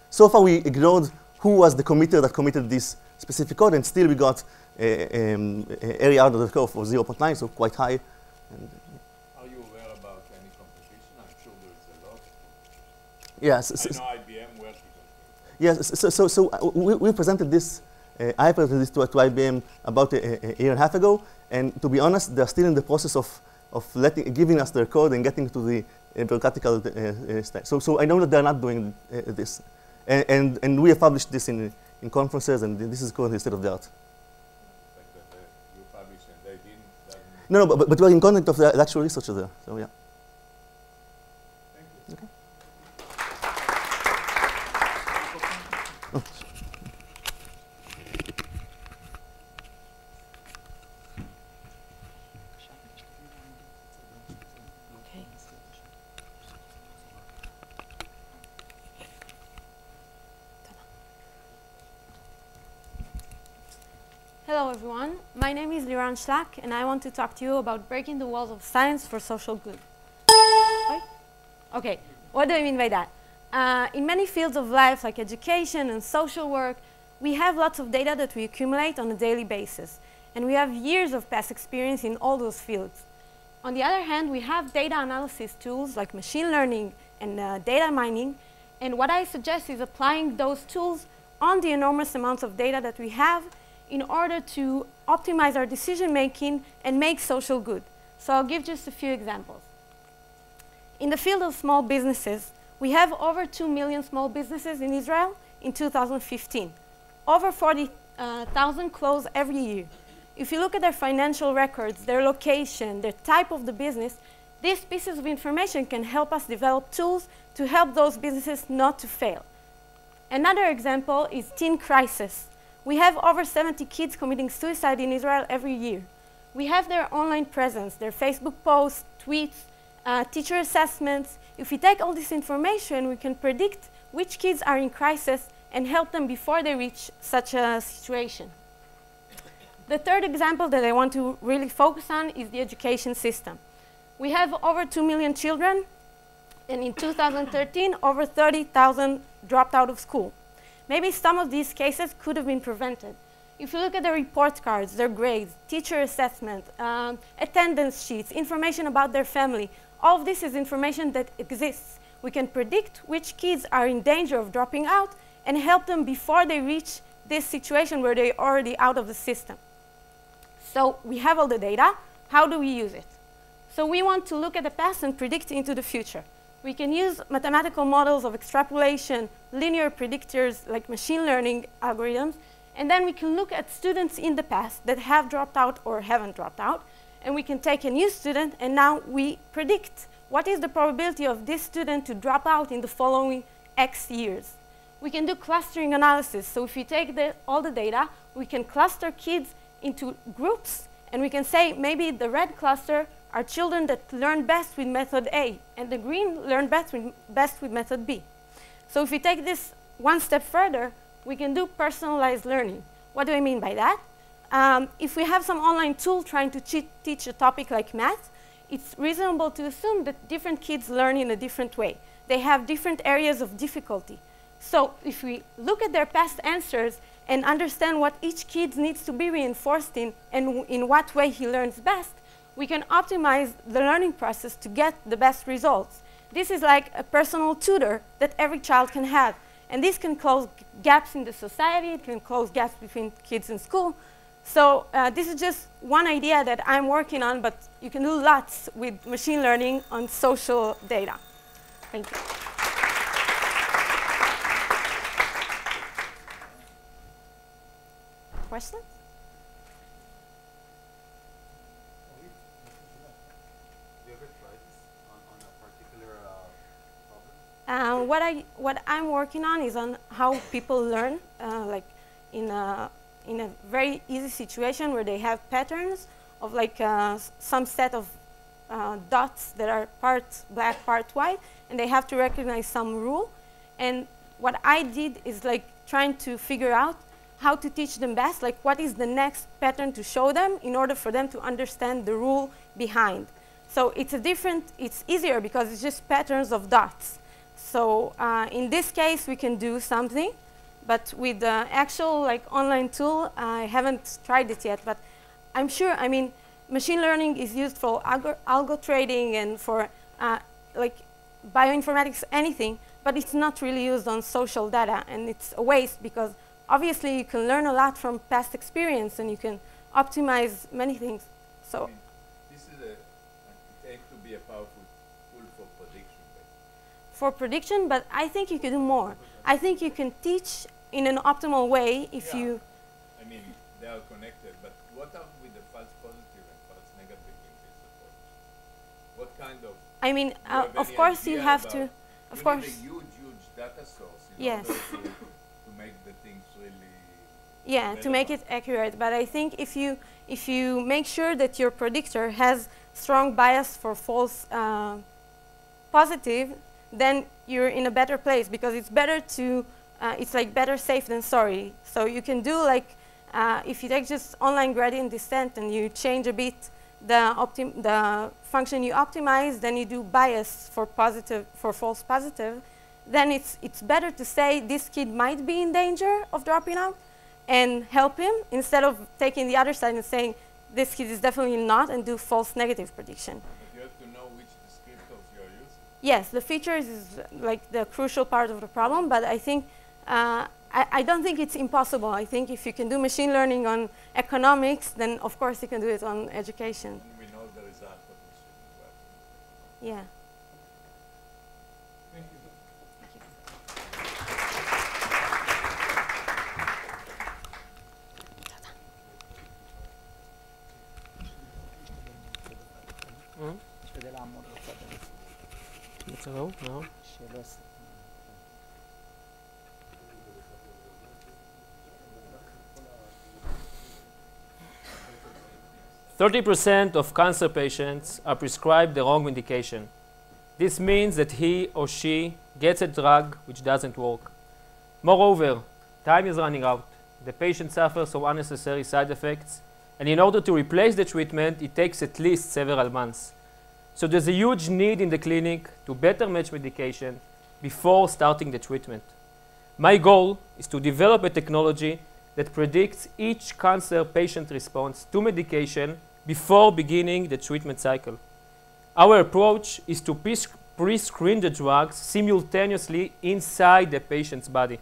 So far we ignored who was the committer that committed this specific code, and still we got uh, um, uh, area out of the curve of 0.9, so quite high. And, Are you aware about any competition? I'm sure there's a lot. Yes, s- I s- know IBM working on it. Yes, so, so, so uh, we, we presented this, uh, I presented this to, to IBM about a, a year and a half ago, and to be honest, they're still in the process of, of letting, giving us their code and getting to the uh, bureaucratical uh, uh, stage. So, so I know that they're not doing uh, this. And, and, and we have published this in, in conferences, and this is currently state of the art. That, you publish and they didn't. doesn't- No, no, but, but we're in contact of the actual researcher there, so yeah. Okay. Oh. Okay. Hello everyone, my name is Liran Schlack and I want to talk to you about breaking the walls of science for social good. Okay, what do I mean by that? Uh, in many fields of life like education and social work, we have lots of data that we accumulate on a daily basis and we have years of past experience in all those fields. On the other hand, we have data analysis tools like machine learning and uh, data mining and what I suggest is applying those tools on the enormous amounts of data that we have in order to optimize our decision making and make social good. So I'll give just a few examples. In the field of small businesses, we have over 2 million small businesses in Israel in 2015. Over 40,000 uh, close every year. If you look at their financial records, their location, their type of the business, these pieces of information can help us develop tools to help those businesses not to fail. Another example is teen crisis. We have over 70 kids committing suicide in Israel every year. We have their online presence, their Facebook posts, tweets, uh, teacher assessments. If we take all this information, we can predict which kids are in crisis and help them before they reach such a situation. The third example that I want to really focus on is the education system. We have over 2 million children, and in 2013, over 30,000 dropped out of school. Maybe some of these cases could have been prevented. If you look at their report cards, their grades, teacher assessment, um, attendance sheets, information about their family, all of this is information that exists. We can predict which kids are in danger of dropping out and help them before they reach this situation where they're already out of the system. So we have all the data. How do we use it? So we want to look at the past and predict into the future. We can use mathematical models of extrapolation, linear predictors like machine learning algorithms, and then we can look at students in the past that have dropped out or haven't dropped out, and we can take a new student and now we predict what is the probability of this student to drop out in the following X years. We can do clustering analysis. So if we take the, all the data, we can cluster kids into groups, and we can say maybe the red cluster are children that learn best with method A, and the green learn best with, best with method B. So if we take this one step further, we can do personalized learning. What do I mean by that? Um, if we have some online tool trying to teach a topic like math, it's reasonable to assume that different kids learn in a different way. They have different areas of difficulty. So if we look at their past answers and understand what each kid needs to be reinforced in and in what way he learns best, we can optimize the learning process to get the best results. This is like a personal tutor that every child can have. And this can close gaps in the society, it can close gaps between kids in school. So uh, this is just one idea that I'm working on, but you can do lots with machine learning on social data. Thank you. Questions? Do you ever try this on, on a particular uh. What I what I'm working on is on how people learn, uh, like in a in a very easy situation where they have patterns of like uh, some set of uh, dots that are part black, part white, and they have to recognize some rule. And what I did is like trying to figure out how to teach them best, like what is the next pattern to show them in order for them to understand the rule behind. So it's a different, it's easier because it's just patterns of dots. So uh, in this case, we can do something, but with the actual like online tool, I haven't tried it yet, but I'm sure, I mean, machine learning is used for algo, algo trading and for uh, like bioinformatics, anything, but it's not really used on social data, and it's a waste because obviously you can learn a lot from past experience and you can optimize many things. So This is a, aims to be a powerful. For prediction, but I think you could do more. I think you can teach in an optimal way if Yeah. you. I mean, they are connected, but what are with the false positive and false negative in this approach? What kind of? I mean, uh, of course you have to. Of you course. need a huge, huge data source in Yes. to, to make the things really. Yeah, to make it accurate. But I think if you if you make sure that your predictor has strong bias for false uh, positive, then you're in a better place because it's better to uh, it's like better safe than sorry. So you can do like uh, if you take just online gradient descent and you change a bit the the function you optimize, then you do bias for positive for false positive. Then it's it's better to say this kid might be in danger of dropping out and help him instead of taking the other side and saying this kid is definitely not and do false negative prediction. But you have to know which descriptors you are using yes, the features is like the crucial part of the problem, but I think, uh, I, I, don't think it's impossible. I think if you can do machine learning on economics, then of course you can do it on education. We know the result of. Yeah. Thank you. Thank you. Mm -hmm. בצד ההוא? לא. שלא יס- 30% of cancer patients are prescribed the wrong medication. This means that he or she gets a drug which doesn't work. Moreover, time is running out. The patient suffers from unnecessary side effects, and in order to replace the treatment, it takes at least several months. So there's a huge need in the clinic to better match medication before starting the treatment. My goal is to develop a technology that predicts each cancer patient response to medication before beginning the treatment cycle. Our approach is to pre-screen the drugs simultaneously inside the patient's body.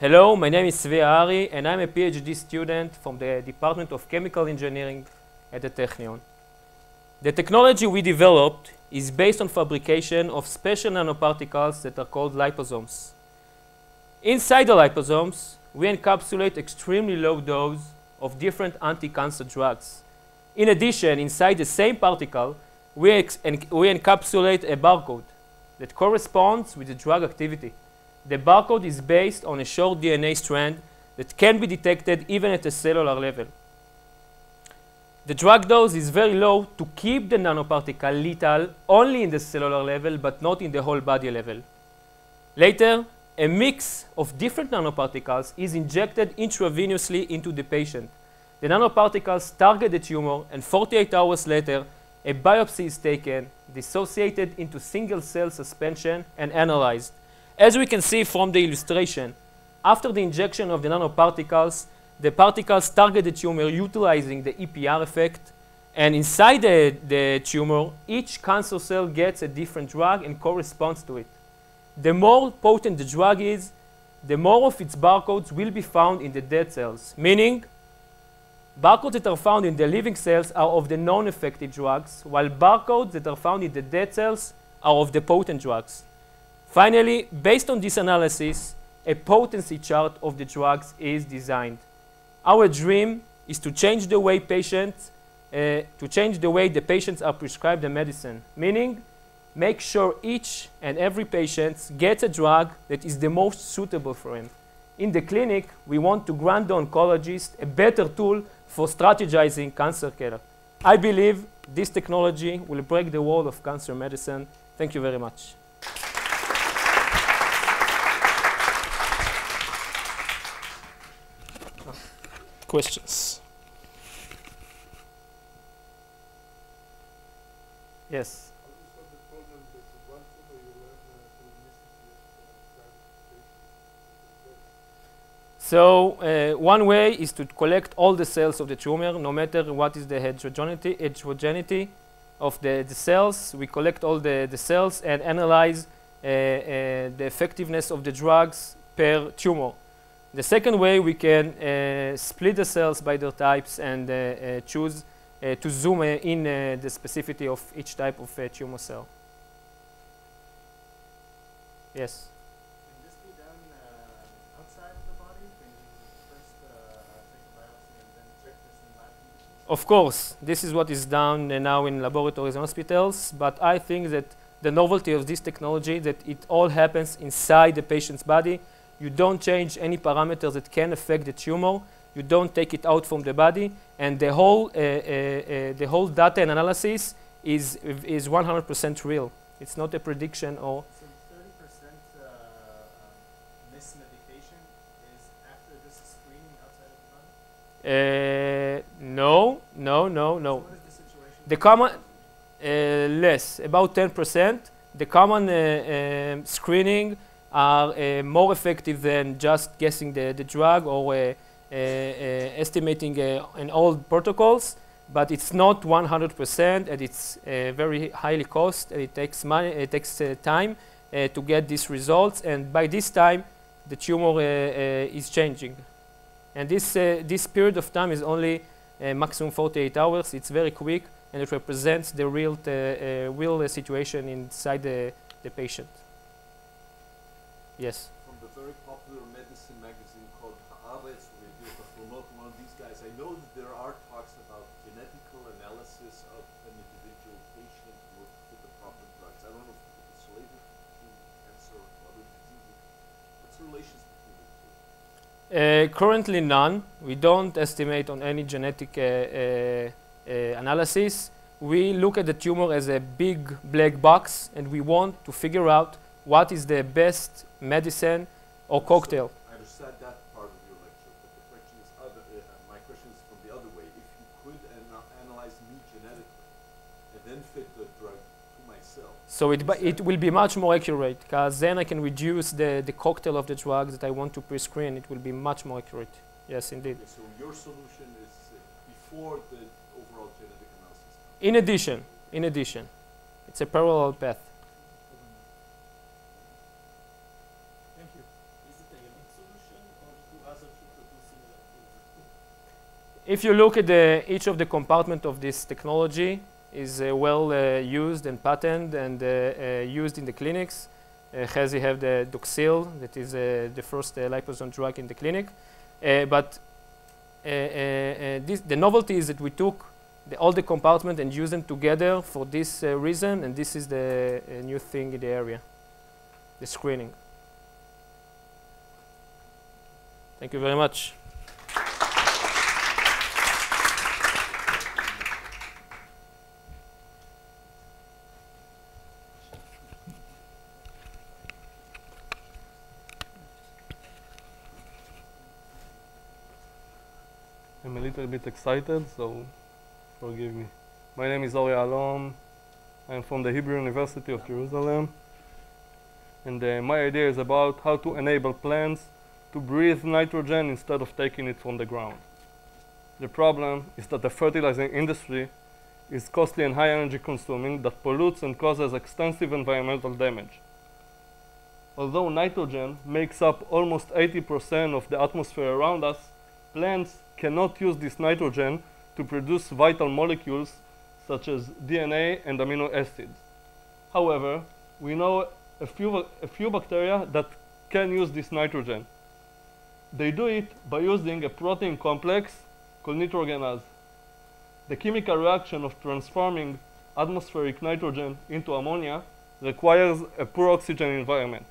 Hello, my name is Zvi Yaari, and I'm a PhD student from the Department of Chemical Engineering at the Technion. The technology we developed is based on fabrication of special nanoparticles that are called liposomes. Inside the liposomes, we encapsulate extremely low dose of different anti-cancer drugs. In addition, inside the same particle, we, en- we encapsulate a barcode that corresponds with the drug activity. The barcode is based on a short DNA strand that can be detected even at a cellular level. The drug dose is very low to keep the nanoparticle lethal only in the cellular level but not in the whole body level. Later, a mix of different nanoparticles is injected intravenously into the patient. The nanoparticles target the tumor, and 48 hours later, a biopsy is taken, dissociated into single cell suspension, and analyzed. As we can see from the illustration, after the injection of the nanoparticles, the particles target the tumor utilizing the EPR effect, and inside the, the tumor, each cancer cell gets a different drug and corresponds to it. The more potent the drug is, the more of its barcodes will be found in the dead cells, meaning barcodes that are found in the living cells are of the non-effective drugs, while barcodes that are found in the dead cells are of the potent drugs. Finally, based on this analysis, a potency chart of the drugs is designed. Our dream is to change the way patients, uh, to change the way the patients are prescribed the medicine, meaning make sure each and every patient gets a drug that is the most suitable for him. In the clinic, we want to grant the oncologist a better tool for strategizing cancer care. I believe this technology will break the wall of cancer medicine. Thank you very much. Questions? Yes. So uh, one way is to collect all the cells of the tumor, no matter what is the heterogeneity, heterogeneity of the, the cells. We collect all the, the cells and analyze uh, uh, the effectiveness of the drugs per tumor. The second way, we can uh, split the cells by their types and uh, uh, choose to zoom in the specificity of each type of tumor cell. Yes? Of course, this is what is done uh, now in laboratories and hospitals, but I think that the novelty of this technology that it all happens inside the patient's body. You don't change any parameters that can affect the tumor. You don't take it out from the body, and the whole uh, uh, uh the whole data and analysis is is 100% real. It's not a prediction or. So 30% uh, um, is after this screening outside of the body. no, no, no, no. So what is the situation? The common less, about 10%. The common um, screening are uh, more effective than just guessing the, the drug or uh, uh, uh estimating uh, in old protocols, but it's not 100% and it's uh, very highly cost and it takes money, it takes time to get these results and by this time the tumor is changing. And this, this period of time is only maximum 48 hours, it's very quick and it represents the real, real situation inside the, the patient. Yes. From the very popular medicine magazine called Haaretz, deal with one of these guys, I know that there are talks about genetical analysis of an individual patient with, the proper drugs. I don't know if it's related to cancer or other diseases. What's the relations between the two? Uh, currently none. We don't estimate on any genetic uh, uh, uh analysis. We look at the tumor as a big black box and we want to figure out what is the best medicine or cocktail. I understand that part of your lecture, but the question is other, uh, my question is from the other way. If you could ana analyze me genetically and then fit the drug to myself. So it, it will be much more accurate because then I can reduce the, the cocktail of the drug that I want to pre-screen. It will be much more accurate. Yes, indeed. Okay, so your solution is uh, before the overall genetic analysis? In addition, in addition. It's a parallel path. If you look at the, each of the compartment of this technology is uh, well uh, used and patented and uh, uh used in the clinics. Uh, Chezi have the Doxil, that is uh, the first liposome drug in the clinic. but this, the novelty is that we took the, all the compartment and used them together for this reason, and this is the new thing in the area, the screening. Thank you very much. Little bit excited, so forgive me. My name is Or Yahalom. I'm from the Hebrew University of Jerusalem. And uh, my idea is about how to enable plants to breathe nitrogen instead of taking it from the ground. The problem is that the fertilizing industry is costly and high energy consuming that pollutes and causes extensive environmental damage. Although nitrogen makes up almost 80% of the atmosphere around us, plants cannot use this nitrogen to produce vital molecules such as DNA and amino acids. However, we know a few, a few bacteria that can use this nitrogen. They do it by using a protein complex called nitrogenase. The chemical reaction of transforming atmospheric nitrogen into ammonia requires a poor oxygen environment.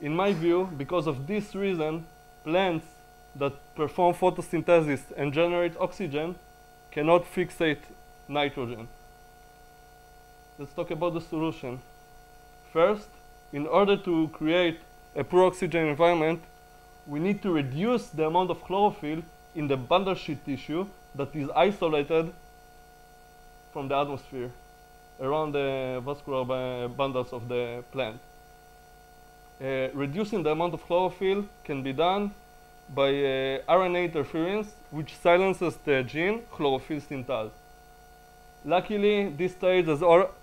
In my view, because of this reason, plants that perform photosynthesis and generate oxygen cannot fixate nitrogen. Let's talk about the solution. First, in order to create a poor oxygen environment, we need to reduce the amount of chlorophyll in the bundle sheath tissue that is isolated from the atmosphere around the vascular bundles of the plant. Uh, reducing the amount of chlorophyll can be done by uh, RNA interference, which silences the gene chlorophyll synthase. Luckily, this stage has,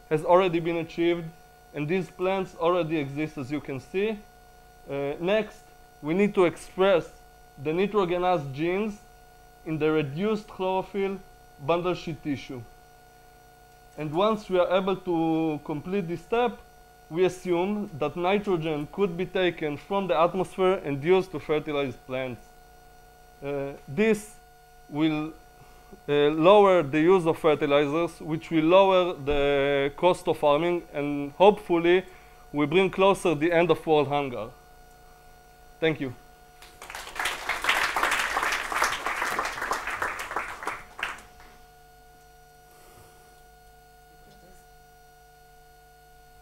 has already been achieved, and these plants already exist, as you can see. Uh, next, we need to express the nitrogenase genes in the reduced chlorophyll bundle sheath tissue. And once we are able to complete this step, we assume that nitrogen could be taken from the atmosphere and used to fertilize plants. Uh, this will uh, lower the use of fertilizers, which will lower the cost of farming, and hopefully we bring closer the end of world hunger. Thank you.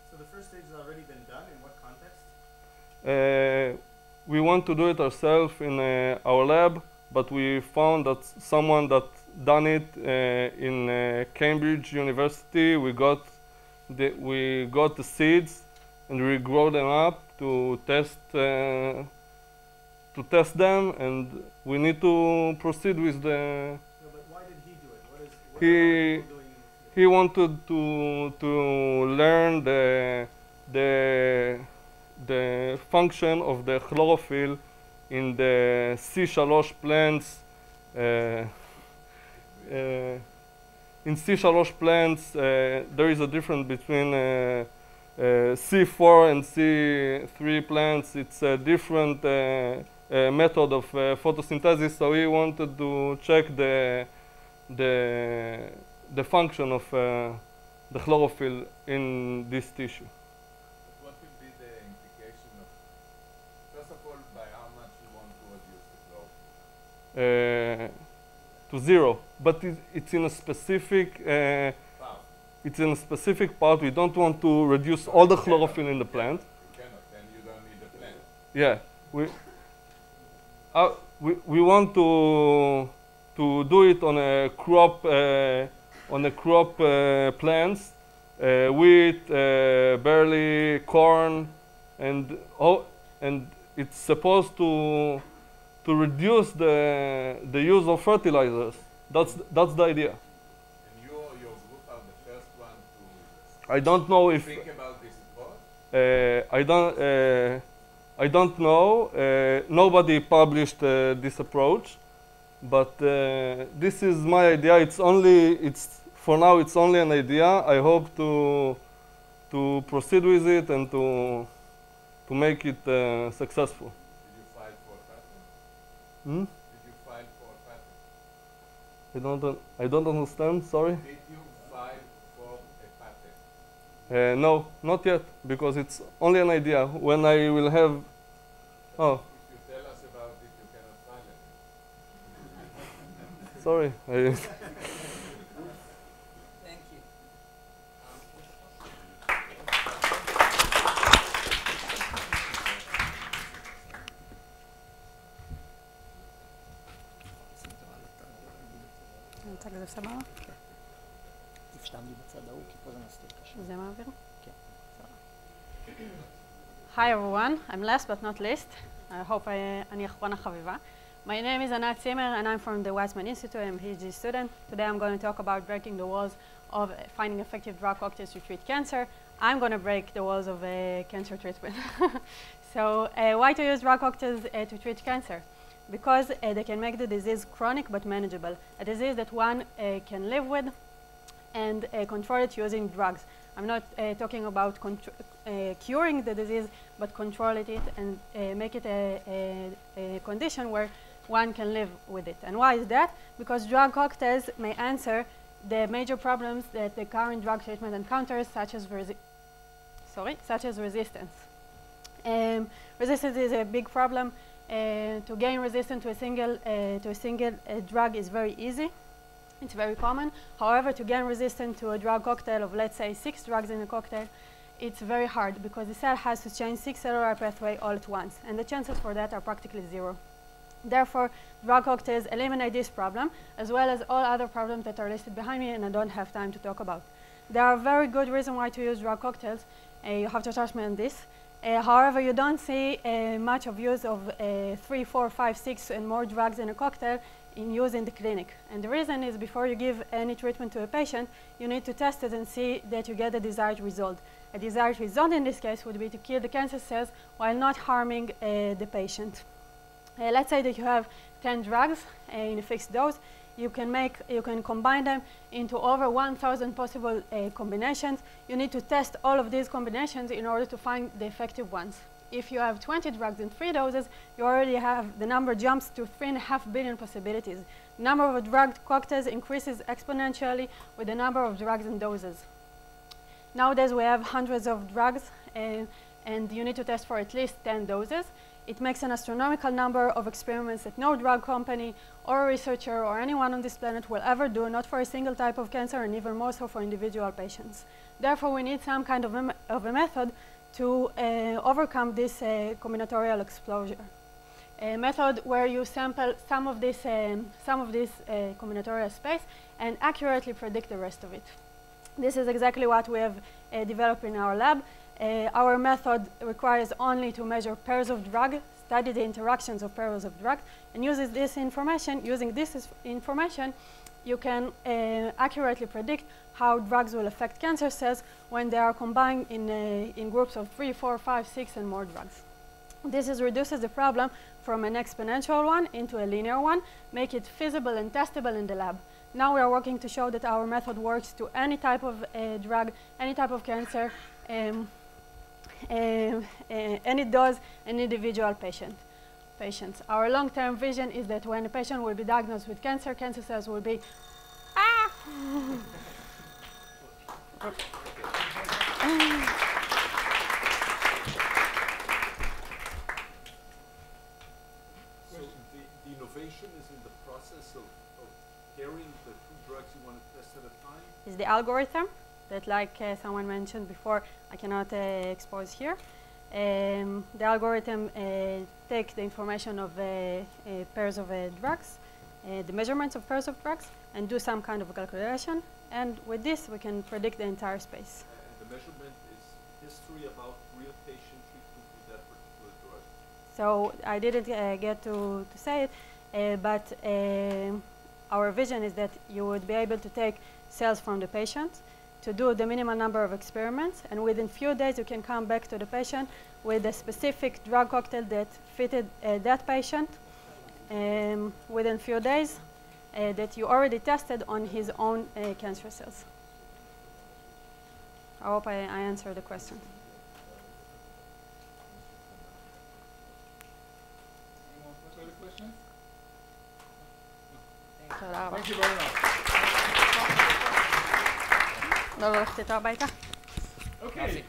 So the first stage has already been done. In what context? Uh, we want to do it ourselves in uh, our lab, but we found that someone that done it uh, in uh, Cambridge University. We got the we got the seeds and we grow them up to test uh, to test them, and we need to proceed with the. No, but why did he do it? What is what He other people doing? he wanted to to learn the the the function of the chlorophyll in the C3 plants. Uh, uh, in C3 plants, uh, there is a difference between uh, uh, C4 and C3 plants. It's a different method of photosynthesis. So we wanted to check the the the function of the chlorophyll in this tissue. What will be the implication of, first of all, by how much you want to reduce the chlorophyll? uh, to zero, but it, it's in a specific uh, it's in a specific part. We don't want to reduce all the chlorophyll in the plant. You cannot, then you don't need the plant. Yeah, we uh, we we want to to do it on a crop uh, on a crop uh, plants, uh, wheat, uh, barley, corn, and all, and it's supposed to to reduce the the use of fertilizers. That's that's the idea. And you or your group are the first one to I don't know if think about this uh, I don't uh, I don't know. Uh, nobody published uh, this approach, but uh, this is my idea. It's only it's for now. It's only an idea. I hope to to proceed with it and to to make it uh, successful. Did you file for a patent? Hmm? Did you file for a patent? I don't I don't understand. Sorry. Did you file for a patent? Uh, no, not yet because it's only an idea. When I will have oh If you tell us about it, you cannot file it. sorry. I Thank you. נמצא כזה סבבה? תפשט לי בצד ההוא, כי פה זה מסתיר קשה. זה מעביר? כן. Hi everyone, I'm last but not least. I hope I, אני אחרונה חביבה. My name is Anat Zimmer and I'm from the Weizmann Institute. I'm a PhD student. Today I'm going to talk about breaking the walls of uh, finding effective drug cocktails to treat cancer. I'm going to break the walls of uh, cancer treatment. [LAUGHS] so uh, why to use drug cocktails uh, to treat cancer? Because uh, they can make the disease chronic but manageable. A disease that one uh, can live with and uh, control it using drugs. I'm not uh, talking about uh, curing the disease, but control it and uh, make it a, a, a condition where one can live with it. And why is that? Because drug cocktails may answer the major problems that the current drug treatment encounters, such as sorry, such as resistance. Um, resistance is a big problem. Uh, to gain resistance to a single uh, to a single uh, drug is very easy. It's very common. However, to gain resistance to a drug cocktail of let's say six drugs in a cocktail, it's very hard because the cell has to change six cellular pathways all at once, and the chances for that are practically zero. Therefore, drug cocktails eliminate this problem, as well as all other problems that are listed behind me, and I don't have time to talk about. There are very good reasons why to use drug cocktails. Uh, you have to trust me on this. Uh, however, you don't see uh, much of use of uh, three, four, five, six, and more drugs in a cocktail in use in the clinic. And the reason is before you give any treatment to a patient, you need to test it and see that you get the desired result. A desired result in this case would be to kill the cancer cells while not harming uh, the patient. Uh, let's say that you have 10 drugs uh, in a fixed dose. You can make, you can combine them into over 1,000 possible uh, combinations. You need to test all of these combinations in order to find the effective ones. If you have 20 drugs in three doses, you already have the number jumps to three and a half billion possibilities. Number of drug cocktails increases exponentially with the number of drugs and doses. Nowadays, we have hundreds of drugs, uh, and you need to test for at least 10 doses. It makes an astronomical number of experiments that no drug company or researcher or anyone on this planet will ever do, not for a single type of cancer and even more so for individual patients. Therefore, we need some kind of a, of a method to uh, overcome this uh, combinatorial exposure. A method where you sample some of this, um, some of this uh, combinatorial space and accurately predict the rest of it. This is exactly what we have uh, developed in our lab. Uh, our method requires only to measure pairs of drug, study the interactions of pairs of drugs, and uses this information, using this information, you can uh, accurately predict how drugs will affect cancer cells when they are combined in, uh, in groups of three, four, five, six, and more drugs. This is reduces the problem from an exponential one into a linear one, make it feasible and testable in the lab. Now we are working to show that our method works to any type of uh, drug, any type of cancer, um, and it does an individual patient. Patients. Our long-term vision is that when a patient will be diagnosed with cancer, cancer cells will be ah. So the, the innovation is in the process of, of pairing the two drugs you want to test at a time? Is the algorithm that, like uh, someone mentioned before, I cannot uh, expose here. Um, the algorithm uh, takes the information of uh, uh, pairs of uh, drugs, the measurements of pairs of drugs, and do some kind of a calculation. And with this, we can predict the entire space. And the measurement is history about real patient treatment with that particular drug. So I didn't uh, get to, to say it, uh, but uh, our vision is that you would be able to take cells from the patient to do the minimal number of experiments, and within few days you can come back to the patient with a specific drug cocktail that fitted uh, that patient um, within few days uh, that you already tested on his own uh, cancer cells. I hope I, I answered the question. Any more questions? Thank you very much. No lo estoy trabajando. Okay.